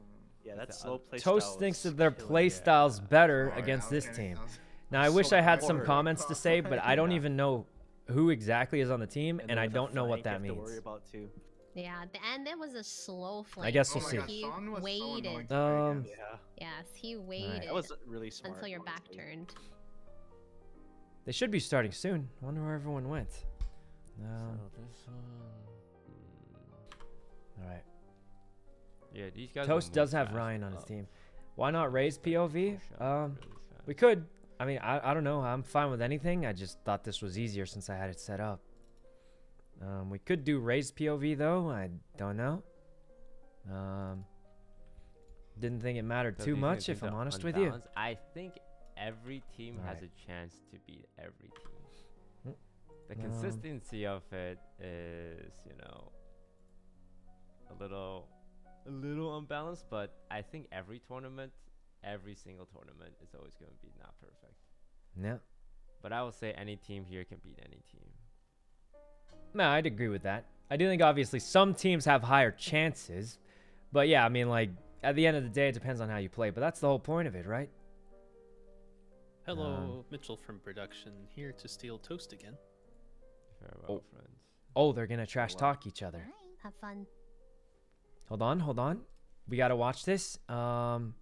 [SPEAKER 13] Yeah, that slow
[SPEAKER 14] oth-
[SPEAKER 13] play
[SPEAKER 1] Toast
[SPEAKER 13] style
[SPEAKER 1] thinks that their
[SPEAKER 13] killing
[SPEAKER 1] play
[SPEAKER 13] it.
[SPEAKER 1] style's better
[SPEAKER 15] Alright,
[SPEAKER 1] against this
[SPEAKER 15] getting-
[SPEAKER 1] team.
[SPEAKER 15] I
[SPEAKER 1] Now I
[SPEAKER 15] so
[SPEAKER 1] wish I had some comments to say, but I don't
[SPEAKER 13] Yeah.
[SPEAKER 1] even know who exactly is on the team,
[SPEAKER 13] And
[SPEAKER 1] and I don't know what that
[SPEAKER 13] have to
[SPEAKER 1] means.
[SPEAKER 13] worry about too.
[SPEAKER 5] Yeah, and there was a slow flank.
[SPEAKER 1] I guess
[SPEAKER 15] Oh
[SPEAKER 1] we'll
[SPEAKER 15] my
[SPEAKER 1] see.
[SPEAKER 15] God,
[SPEAKER 5] He
[SPEAKER 15] Sean so
[SPEAKER 5] waited.
[SPEAKER 15] annoying to play
[SPEAKER 1] Um.
[SPEAKER 13] Yeah,
[SPEAKER 5] Yes, he waited
[SPEAKER 13] that was really smart.
[SPEAKER 5] until your back turned.
[SPEAKER 1] They should be starting soon. I wonder where everyone went. Um,
[SPEAKER 14] so this one. hmm.
[SPEAKER 1] all right.
[SPEAKER 14] Yeah, these guys.
[SPEAKER 1] Toast does have Ryan on his
[SPEAKER 14] up,
[SPEAKER 1] team. Why not raise POV? Um,
[SPEAKER 14] really
[SPEAKER 1] we could. I mean, I, I don't know. I'm fine with anything. I just thought this was easier since I had it set up. Um, we could do raised POV though. I don't know. Um, didn't think it mattered
[SPEAKER 14] So
[SPEAKER 1] too much, if I'm honest with you.
[SPEAKER 14] I think every team has a chance to beat every team. The
[SPEAKER 1] um,
[SPEAKER 14] consistency of it is, you know, a little, a little unbalanced. But I think every tournament, every single tournament is always going to be not perfect.
[SPEAKER 1] Yeah.
[SPEAKER 14] But I will say any team here can beat any team.
[SPEAKER 1] No, I'd agree with that. I do think obviously some teams have higher chances, but yeah, I mean like at the end of the day, it depends on how you play. But that's the whole point of it, right?
[SPEAKER 16] Hello,
[SPEAKER 1] Um,
[SPEAKER 16] Mitchell from production, here to steal toast again.
[SPEAKER 14] Farewell, friends.
[SPEAKER 1] Oh, they're gonna trash
[SPEAKER 13] wow.
[SPEAKER 1] talk each other.
[SPEAKER 5] Have fun.
[SPEAKER 1] Hold on, hold on. We gotta watch this. Um,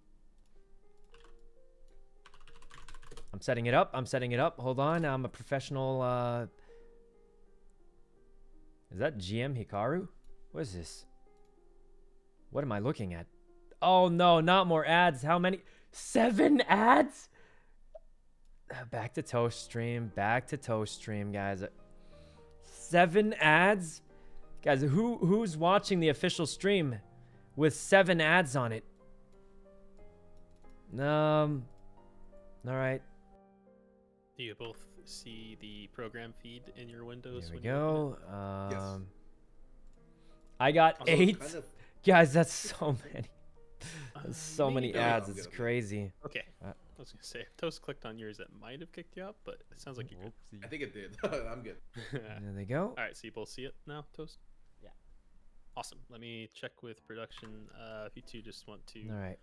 [SPEAKER 1] I'm setting it up. I'm setting it up. Hold on. I'm a professional. Uh, is that GM Hikaru? What is this? What am I looking at? Oh no, not more ads. How many? Seven ads? Back to Toast Stream. Back to Toast Stream, guys. Seven ads? Guys, who who's watching the official stream with seven ads on it? Um. All right.
[SPEAKER 16] Do you both see the program feed in your windows?
[SPEAKER 1] There we
[SPEAKER 16] when you open
[SPEAKER 1] go. Um.
[SPEAKER 15] Yes.
[SPEAKER 1] I got
[SPEAKER 16] Also,
[SPEAKER 1] eight.
[SPEAKER 15] kind of-
[SPEAKER 1] Guys, that's so many.
[SPEAKER 16] it?
[SPEAKER 1] That's
[SPEAKER 16] Uh,
[SPEAKER 1] so many ads. It's crazy.
[SPEAKER 16] Okay.
[SPEAKER 1] Uh,
[SPEAKER 16] I was gonna say, if Toast clicked on yours, that might have kicked you out, but it sounds like you're good.
[SPEAKER 14] Whoopsie.
[SPEAKER 15] I think it did. I'm good.
[SPEAKER 1] There they go.
[SPEAKER 16] All right, so you both see it now, Toast?
[SPEAKER 14] Yeah.
[SPEAKER 16] Awesome. Let me check with production. Uh, if you two just want to
[SPEAKER 1] All right.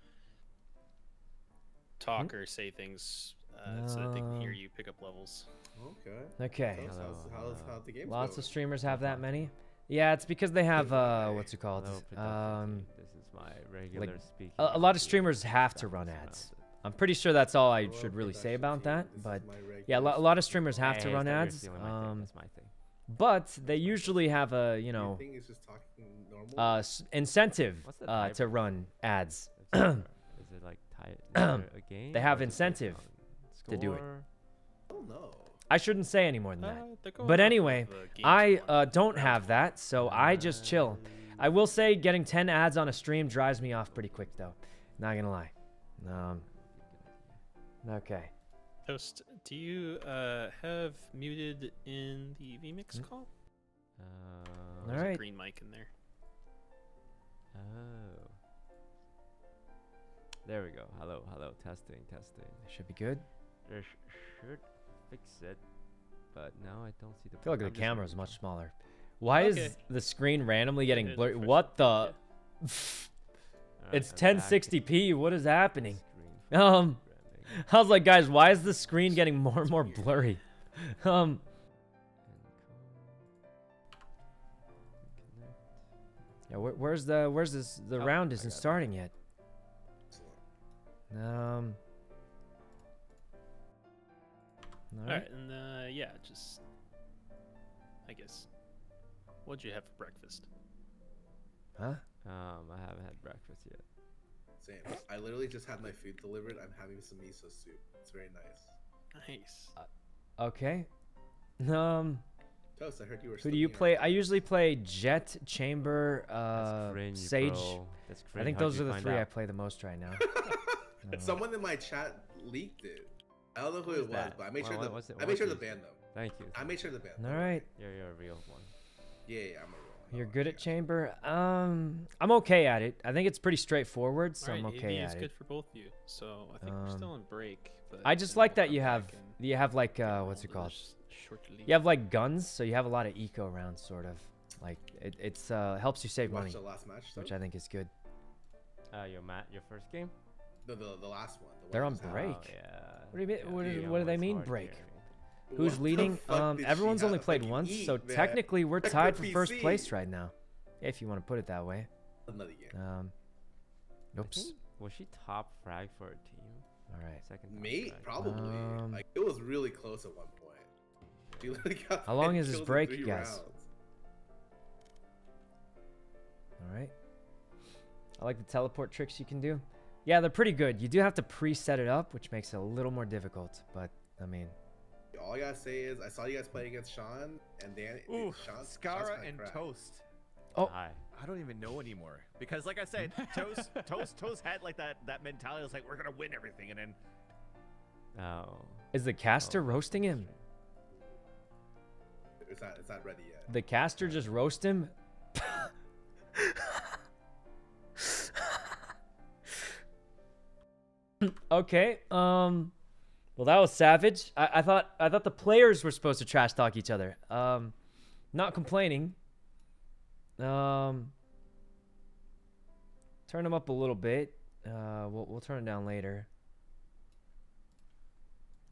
[SPEAKER 16] talk or say things uh, so that they can hear
[SPEAKER 1] Um,
[SPEAKER 16] you pick up levels.
[SPEAKER 15] Okay.
[SPEAKER 1] Okay.
[SPEAKER 15] How's, how's, how's, how's the game
[SPEAKER 1] Lots
[SPEAKER 15] going?
[SPEAKER 1] of streamers have that many. Yeah, it's because they have uh, what's it called?
[SPEAKER 14] Hello,
[SPEAKER 1] Um,
[SPEAKER 14] This is my regular
[SPEAKER 1] like
[SPEAKER 14] speaking
[SPEAKER 1] a, a lot of streamers have to run
[SPEAKER 14] was
[SPEAKER 1] ads.
[SPEAKER 14] Surrounded.
[SPEAKER 1] I'm pretty sure that's all I should really say about that. But yeah, a
[SPEAKER 15] regular
[SPEAKER 1] lo- a lot of streamers have to run ads.
[SPEAKER 14] stealing my thing.
[SPEAKER 1] Um,
[SPEAKER 14] That's my thing.
[SPEAKER 1] but they usually have a you
[SPEAKER 15] You
[SPEAKER 1] know
[SPEAKER 15] think it's just talking normal?
[SPEAKER 1] uh, incentive uh, to run ads.
[SPEAKER 14] Is it like tie is a game?
[SPEAKER 1] They have
[SPEAKER 14] or is it based
[SPEAKER 1] incentive to do it.
[SPEAKER 14] score?
[SPEAKER 15] no.
[SPEAKER 1] I shouldn't say any more than that.
[SPEAKER 16] Uh, they're going
[SPEAKER 1] But anyway, I uh, don't have that, so I just chill. I will say getting 10 ads on a stream drives me off pretty quick, though. Not gonna lie. Um, okay.
[SPEAKER 16] Toast, do you uh, have muted in the vmix
[SPEAKER 1] Hmm?
[SPEAKER 16] call?
[SPEAKER 14] Uh,
[SPEAKER 16] There's
[SPEAKER 1] Alright.
[SPEAKER 16] a green mic in there.
[SPEAKER 14] Oh. There we go. Hello, hello. Testing, testing.
[SPEAKER 1] Should be good.
[SPEAKER 14] There sh- should fix it, but now I don't see the.
[SPEAKER 1] I feel like
[SPEAKER 14] I'm
[SPEAKER 1] the camera is much smaller. Why
[SPEAKER 16] Okay.
[SPEAKER 1] is the screen randomly getting
[SPEAKER 16] It
[SPEAKER 1] blurry? What the?
[SPEAKER 14] Alright,
[SPEAKER 1] it's
[SPEAKER 14] I'm
[SPEAKER 1] 1060p. What is happening? Um,
[SPEAKER 14] programming.
[SPEAKER 1] I was like, guys, why is the screen getting more and more blurry? Um, yeah, where, where's the where's this? The
[SPEAKER 14] Oh,
[SPEAKER 1] round isn't
[SPEAKER 14] got it.
[SPEAKER 1] starting yet.
[SPEAKER 15] Excellent.
[SPEAKER 1] Um.
[SPEAKER 16] All right, and uh, yeah, just I guess. What'd you have for breakfast?
[SPEAKER 1] Huh?
[SPEAKER 14] Um, I haven't had breakfast yet.
[SPEAKER 15] Same. I literally just had my food delivered. I'm having some miso soup. It's very nice.
[SPEAKER 16] Nice.
[SPEAKER 1] Okay. Um.
[SPEAKER 15] Toast, I heard you were.
[SPEAKER 1] Who do you play?
[SPEAKER 15] in.
[SPEAKER 1] I usually play Jett, Chamber,
[SPEAKER 14] That's
[SPEAKER 1] uh,
[SPEAKER 14] cringe,
[SPEAKER 1] Sage.
[SPEAKER 14] bro. That's
[SPEAKER 1] I think
[SPEAKER 14] How'd
[SPEAKER 1] those are the
[SPEAKER 14] find
[SPEAKER 1] three I play the most right now. Uh,
[SPEAKER 15] Someone in my chat leaked it. I don't know who
[SPEAKER 14] Who
[SPEAKER 15] it
[SPEAKER 14] is
[SPEAKER 15] was,
[SPEAKER 14] that?
[SPEAKER 15] but I made sure
[SPEAKER 14] wha-
[SPEAKER 15] the
[SPEAKER 14] it-
[SPEAKER 15] I made sure the
[SPEAKER 14] it?
[SPEAKER 15] band though.
[SPEAKER 14] Thank you.
[SPEAKER 15] I made sure the band.
[SPEAKER 1] All right.
[SPEAKER 14] You're, you're a real one.
[SPEAKER 15] Yeah, yeah, I'm a real. one.
[SPEAKER 1] You're
[SPEAKER 15] Oh,
[SPEAKER 1] good
[SPEAKER 15] I
[SPEAKER 1] at Chamber. Um, I'm okay at it. I think it's pretty straightforward, so I'm okay
[SPEAKER 16] AV is
[SPEAKER 1] at
[SPEAKER 16] good for both of you, so I think we're
[SPEAKER 1] Um,
[SPEAKER 16] still on break. But
[SPEAKER 1] I just like
[SPEAKER 16] we'll
[SPEAKER 1] that you have you have like uh what's it called?
[SPEAKER 16] shortly.
[SPEAKER 1] You have like guns, so you have a lot of eco rounds, sort of. Like it, it's uh helps you save
[SPEAKER 15] You watched
[SPEAKER 1] money,
[SPEAKER 15] the last match,
[SPEAKER 1] which? I think is good.
[SPEAKER 14] Uh, your Matt, your first game?
[SPEAKER 15] No, the the last one. The
[SPEAKER 1] They're on break.
[SPEAKER 14] Oh, yeah.
[SPEAKER 1] What do you mean?
[SPEAKER 14] yeah,
[SPEAKER 1] what,
[SPEAKER 14] the
[SPEAKER 1] do-
[SPEAKER 14] young
[SPEAKER 1] what do they mean
[SPEAKER 14] hard
[SPEAKER 1] break?
[SPEAKER 14] carrying.
[SPEAKER 1] Who's
[SPEAKER 15] What
[SPEAKER 1] leading? Um, everyone's only played once,
[SPEAKER 15] eat,
[SPEAKER 1] so
[SPEAKER 15] man?
[SPEAKER 1] technically we're
[SPEAKER 15] Check
[SPEAKER 1] tied
[SPEAKER 15] the
[SPEAKER 1] for first place right now, if you want to put it that way.
[SPEAKER 15] Another game.
[SPEAKER 1] Um, oops.
[SPEAKER 14] think- Was she top frag for a team?
[SPEAKER 1] All right.
[SPEAKER 14] Second top
[SPEAKER 15] Mate,
[SPEAKER 14] frag.
[SPEAKER 15] probably.
[SPEAKER 1] Um,
[SPEAKER 15] like it was really close at one point. She got
[SPEAKER 1] How long is this break,
[SPEAKER 15] three
[SPEAKER 1] guys?
[SPEAKER 15] rounds.
[SPEAKER 1] All right. I like the teleport tricks you can do. Yeah, they're pretty good. You do have to pre-set it up, which makes it a little more difficult. But I mean,
[SPEAKER 15] All I gotta say is I saw you guys play against Sean and Dan.
[SPEAKER 8] Ooh,
[SPEAKER 15] Sean, Sean's
[SPEAKER 8] Scarra
[SPEAKER 15] kinda
[SPEAKER 8] and
[SPEAKER 15] cracked.
[SPEAKER 8] Toast.
[SPEAKER 1] Oh.
[SPEAKER 14] Hi.
[SPEAKER 8] I don't even know anymore because, like I said, Toast, Toast, Toast had like that that mentality. It was like we're gonna win everything, and then
[SPEAKER 14] Oh.
[SPEAKER 1] is the caster
[SPEAKER 14] Oh,
[SPEAKER 1] roasting him?
[SPEAKER 15] It's not. It's not ready yet.
[SPEAKER 1] The caster just roast him? okay. Um. Well, that was savage. I, I thought I thought the players were supposed to trash talk each other. Um, not complaining. Um. Turn them up a little bit. Uh, we'll we'll turn it down later.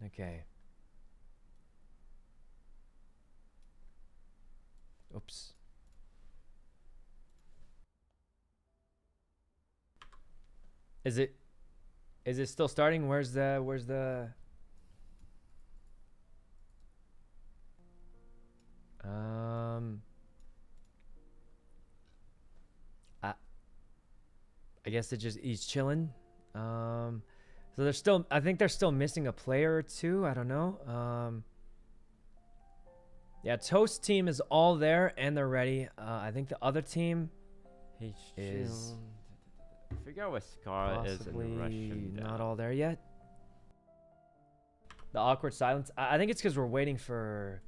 [SPEAKER 1] Okay. Oops. Is it is it still starting? Where's the where's the Um I I guess it just he's chilling. Um so they're still I think they're still missing a player or two. I don't know. Um yeah, Toast team is all there and they're ready. Uh, I think the other team
[SPEAKER 14] He's
[SPEAKER 1] is
[SPEAKER 14] chilled. Figure out where Scar is in Russian.
[SPEAKER 1] not all there yet. The awkward silence. I, I think it's because we're waiting for.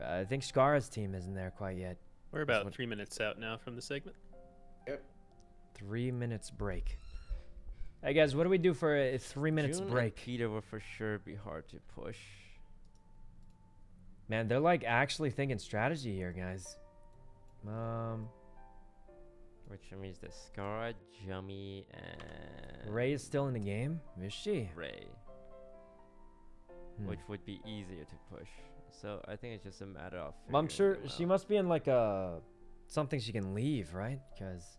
[SPEAKER 1] I think Scar's team isn't there quite yet.
[SPEAKER 16] We're about
[SPEAKER 1] what-
[SPEAKER 16] three minutes out now from the segment.
[SPEAKER 15] Yep.
[SPEAKER 1] Three minutes break. Hey guys, what do we do for a three minutes
[SPEAKER 14] June and
[SPEAKER 1] break?
[SPEAKER 14] Peter will for sure be hard to push.
[SPEAKER 1] Man, they're like actually thinking strategy here, guys. Um,
[SPEAKER 14] Which means that Scar, Jummy, and
[SPEAKER 1] Ray is still in the game. Is she?
[SPEAKER 14] Ray.
[SPEAKER 1] Hmm.
[SPEAKER 14] Which would be easier to push. So I think it's just a matter of.
[SPEAKER 1] Well, I'm sure she must be in like a something she can leave, right? Because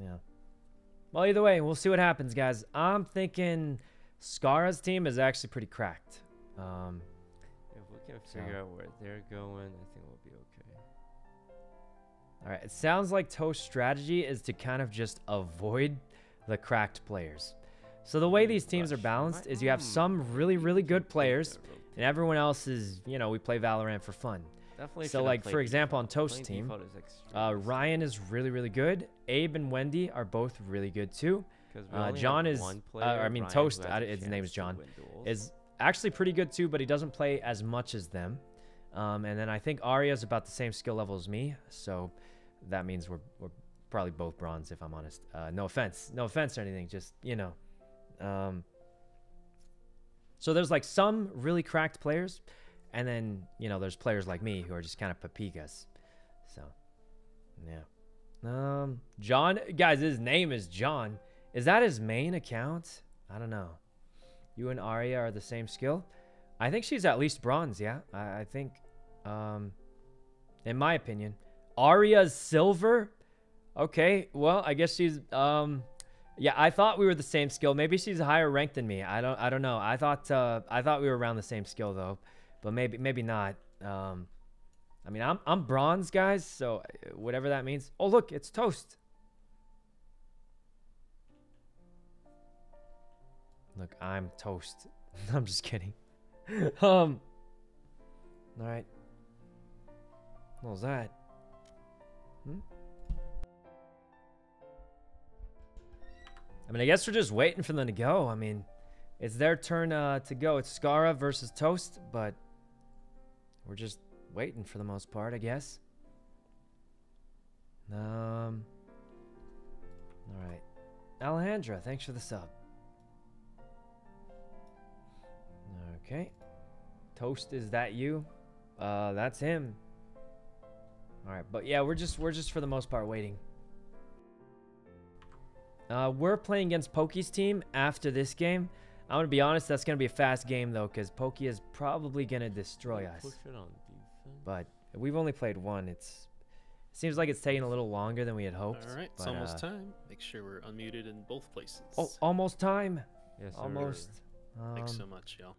[SPEAKER 1] yeah. Well, either way, we'll see what happens, guys. I'm thinking Scarra's team is actually pretty cracked. Um,
[SPEAKER 14] If we can
[SPEAKER 1] so-
[SPEAKER 14] figure out where they're going, I think we'll be okay.
[SPEAKER 1] All right. It sounds like Toast's strategy is to kind of just avoid the cracked players. So the way these teams are balanced is you have some really, really good players, and everyone else is, you know, we play Valorant for fun.
[SPEAKER 14] Definitely
[SPEAKER 1] So like for example on. Toast team, uh, Ryan is really, really good. Abe and Wendy are both really good too. Uh, John is,
[SPEAKER 14] one
[SPEAKER 1] uh, I mean
[SPEAKER 14] Ryan,
[SPEAKER 1] Toast. I, his name is John. Is actually pretty good too, but he doesn't play as much as them. Um, and then I think Aria is about the same skill level as me, so that means we're we're probably both bronze if I'm honest. Uh, no offense, no offense or anything, just you know. Um, so there's like some really cracked players, and then you know there's players like me who are just kind of papigas. So, yeah. Um, John, guys, his name is John. Is that his main account? I don't know. You and Arya are the same skill. I think she's at least bronze. Yeah, I, I think. Um, in my opinion, Arya's silver. Okay, well, I guess she's um, yeah. I thought we were the same skill. Maybe she's higher ranked than me. I don't. I don't know. I thought. Uh, I thought we were around the same skill though, but maybe maybe not. Um, I mean, I'm I'm bronze, guys. So uh, whatever that means. Oh look, it's toast. Look, I'm toast. I'm just kidding. um. All right. What was that? Hmm? I mean, I guess we're just waiting for them to go. I mean, it's their turn uh, to go. It's Scarra versus Toast, but we're just waiting for the most part, I guess. Um. All right, Alejandra, thanks for the sub. Okay. Toast, is that you? Uh, that's him. All right, but yeah, we're just we're just for the most part waiting. Uh, we're playing against Pokey's team after this game. I'm gonna be honest, that's gonna be a fast game though, because Pokey is probably gonna destroy us.
[SPEAKER 14] Push it on defense.
[SPEAKER 1] But we've only played one. It's seems like it's taking a little longer than we had hoped.
[SPEAKER 16] All right, it's almost
[SPEAKER 1] uh,
[SPEAKER 16] time. Make sure we're unmuted in both places.
[SPEAKER 1] Oh, almost time.
[SPEAKER 14] Yes, sir.
[SPEAKER 1] almost.
[SPEAKER 16] Thanks so
[SPEAKER 1] Um,
[SPEAKER 16] much, y'all.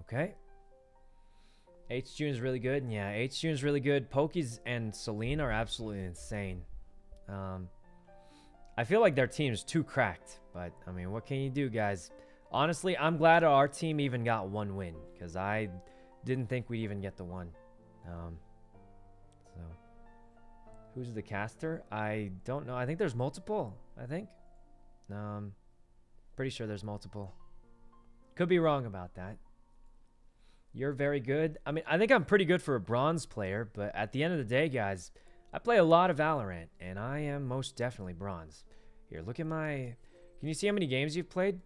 [SPEAKER 1] Okay. H June's really good. Yeah, H June's really good. Pokies and Celine are absolutely insane. Um, I feel like their team's too cracked, but I mean, what can you do, guys? Honestly, I'm glad our team even got one win because I didn't think we'd even get the one. Um, so, who's the caster? I don't know. I think there's multiple. I think. Um, pretty sure there's multiple. Could be wrong about that. You're very good. I mean, I think I'm pretty good for a bronze player, but at the end of the day, guys, I play a lot of Valorant, and I am most definitely bronze. Here, look at my. Can you see how many games you've played?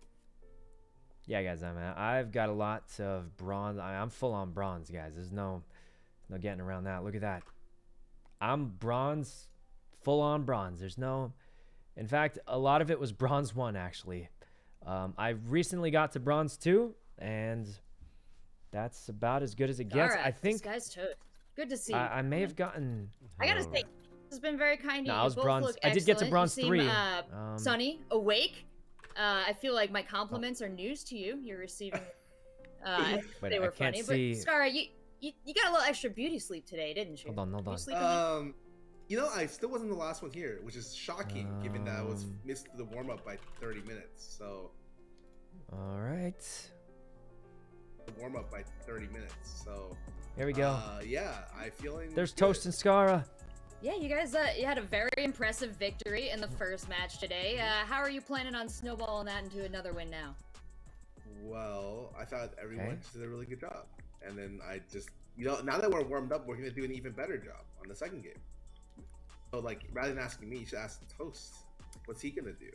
[SPEAKER 1] Yeah, guys, I'm. I've got a lot of bronze. I'm full on bronze, guys. There's no, no getting around that. Look at that. I'm bronze, full on bronze. There's no. In fact, a lot of it was bronze one actually. Um, I recently got to bronze two, and that's about as good as it gets. I think
[SPEAKER 17] this guy's toast. Good to see.
[SPEAKER 1] I, I may have gotten.
[SPEAKER 17] I gotta say, this has been very kind
[SPEAKER 1] No,
[SPEAKER 17] of
[SPEAKER 1] I was
[SPEAKER 17] both
[SPEAKER 1] bronze-
[SPEAKER 17] look
[SPEAKER 1] I did get to bronze
[SPEAKER 17] you seem,
[SPEAKER 1] three.
[SPEAKER 17] Uh,
[SPEAKER 1] Um,
[SPEAKER 17] sunny, awake. Uh, I feel like my compliments are news to you. You're receiving. Uh,
[SPEAKER 1] Wait,
[SPEAKER 17] they
[SPEAKER 1] I
[SPEAKER 17] were
[SPEAKER 1] can't
[SPEAKER 17] funny,
[SPEAKER 1] see-
[SPEAKER 17] but Scarra, you, you you got a little extra beauty sleep today, didn't you?
[SPEAKER 1] Hold on, hold on.
[SPEAKER 17] sleeping?
[SPEAKER 15] Um, you know, I still wasn't the last one here, which is shocking given that I was
[SPEAKER 1] Um.
[SPEAKER 15] missed the warm up by 30 minutes. So
[SPEAKER 1] All right.
[SPEAKER 15] The warm up by 30 minutes. So
[SPEAKER 1] Here we go.
[SPEAKER 15] Uh, yeah, I feeling.
[SPEAKER 1] There's
[SPEAKER 15] good.
[SPEAKER 1] Toast and Scarra.
[SPEAKER 17] Yeah, you guys uh, you had a very impressive victory in the first match today. Uh, how are you planning on snowballing that into another win now?
[SPEAKER 15] Well, I thought everyone
[SPEAKER 1] Okay.
[SPEAKER 15] did a really good job, and then I just, you know, now that we're warmed up, we're gonna do an even better job on the second game. So, like, rather than asking me, you should ask Toast. What's he gonna do?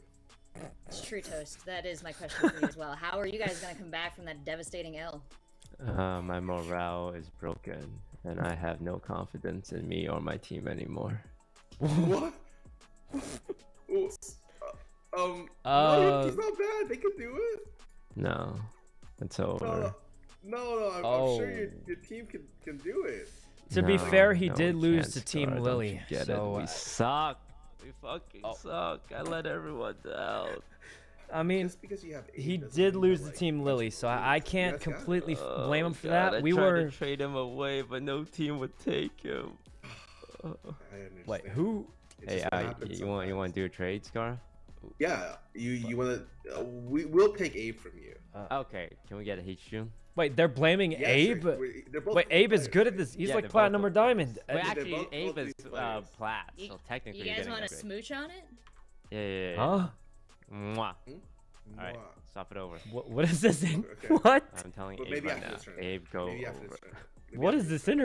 [SPEAKER 17] It's true toast. That is my question for you as well. How are you guys gonna come back from that devastating ill?
[SPEAKER 14] Uh, my morale is broken, and I have no confidence in me or my team anymore.
[SPEAKER 15] what? Oh, Um,
[SPEAKER 1] Uh,
[SPEAKER 15] no, he's not bad. They could do it.
[SPEAKER 14] No, it's
[SPEAKER 15] No,
[SPEAKER 14] over.
[SPEAKER 15] no, no. I'm, I'm sure your, your team can can do it.
[SPEAKER 1] To be fair, he
[SPEAKER 14] no
[SPEAKER 1] did lose
[SPEAKER 14] chance,
[SPEAKER 1] to Team
[SPEAKER 14] Scar,
[SPEAKER 1] Lily.
[SPEAKER 14] Get
[SPEAKER 1] so,
[SPEAKER 14] it? We
[SPEAKER 1] uh,
[SPEAKER 14] suck. We fucking suck. I let everyone down.
[SPEAKER 1] I mean,
[SPEAKER 15] Just because you have eight
[SPEAKER 1] he did lose
[SPEAKER 15] that,
[SPEAKER 1] to
[SPEAKER 15] like,
[SPEAKER 1] Team Lily, so I, I can't
[SPEAKER 15] guys got it.
[SPEAKER 1] completely f- blame him for
[SPEAKER 14] Oh, God,
[SPEAKER 1] that.
[SPEAKER 14] I
[SPEAKER 1] we
[SPEAKER 14] tried
[SPEAKER 1] were.
[SPEAKER 14] to trade him away, but no team would take him.
[SPEAKER 15] I
[SPEAKER 1] Wait, who?
[SPEAKER 15] It's
[SPEAKER 14] Hey,
[SPEAKER 15] just what
[SPEAKER 14] uh,
[SPEAKER 15] happens
[SPEAKER 14] you want you want to do a trade, Scar?
[SPEAKER 15] Yeah, you you want to? Uh, we will take Abe from you.
[SPEAKER 14] okay, can we get a H June?
[SPEAKER 1] Wait, they're blaming
[SPEAKER 15] Yeah,
[SPEAKER 1] Abe.
[SPEAKER 15] sure, we- they're
[SPEAKER 1] Wait,
[SPEAKER 15] good
[SPEAKER 1] Abe is good at this. He's
[SPEAKER 14] Yeah,
[SPEAKER 1] like platinum or diamond.
[SPEAKER 14] Well,
[SPEAKER 1] Uh,
[SPEAKER 14] actually,
[SPEAKER 15] both-
[SPEAKER 14] Abe
[SPEAKER 15] both
[SPEAKER 14] is
[SPEAKER 15] these
[SPEAKER 14] uh, plat,
[SPEAKER 17] You-
[SPEAKER 14] so technically
[SPEAKER 17] You
[SPEAKER 14] you're
[SPEAKER 17] guys want to smooch on it?
[SPEAKER 14] Yeah, yeah, yeah.
[SPEAKER 1] Huh?
[SPEAKER 14] Mwah. All right,
[SPEAKER 15] Mwah.
[SPEAKER 14] stop it over.
[SPEAKER 1] What, what is this? In?
[SPEAKER 15] Okay.
[SPEAKER 1] What?
[SPEAKER 14] I'm telling
[SPEAKER 15] But
[SPEAKER 14] Abe
[SPEAKER 15] maybe
[SPEAKER 14] right
[SPEAKER 15] after
[SPEAKER 14] now.
[SPEAKER 15] this.
[SPEAKER 14] Abe, go
[SPEAKER 15] Maybe after
[SPEAKER 14] over.
[SPEAKER 15] this. Maybe
[SPEAKER 1] What
[SPEAKER 15] after
[SPEAKER 1] is
[SPEAKER 15] this
[SPEAKER 1] this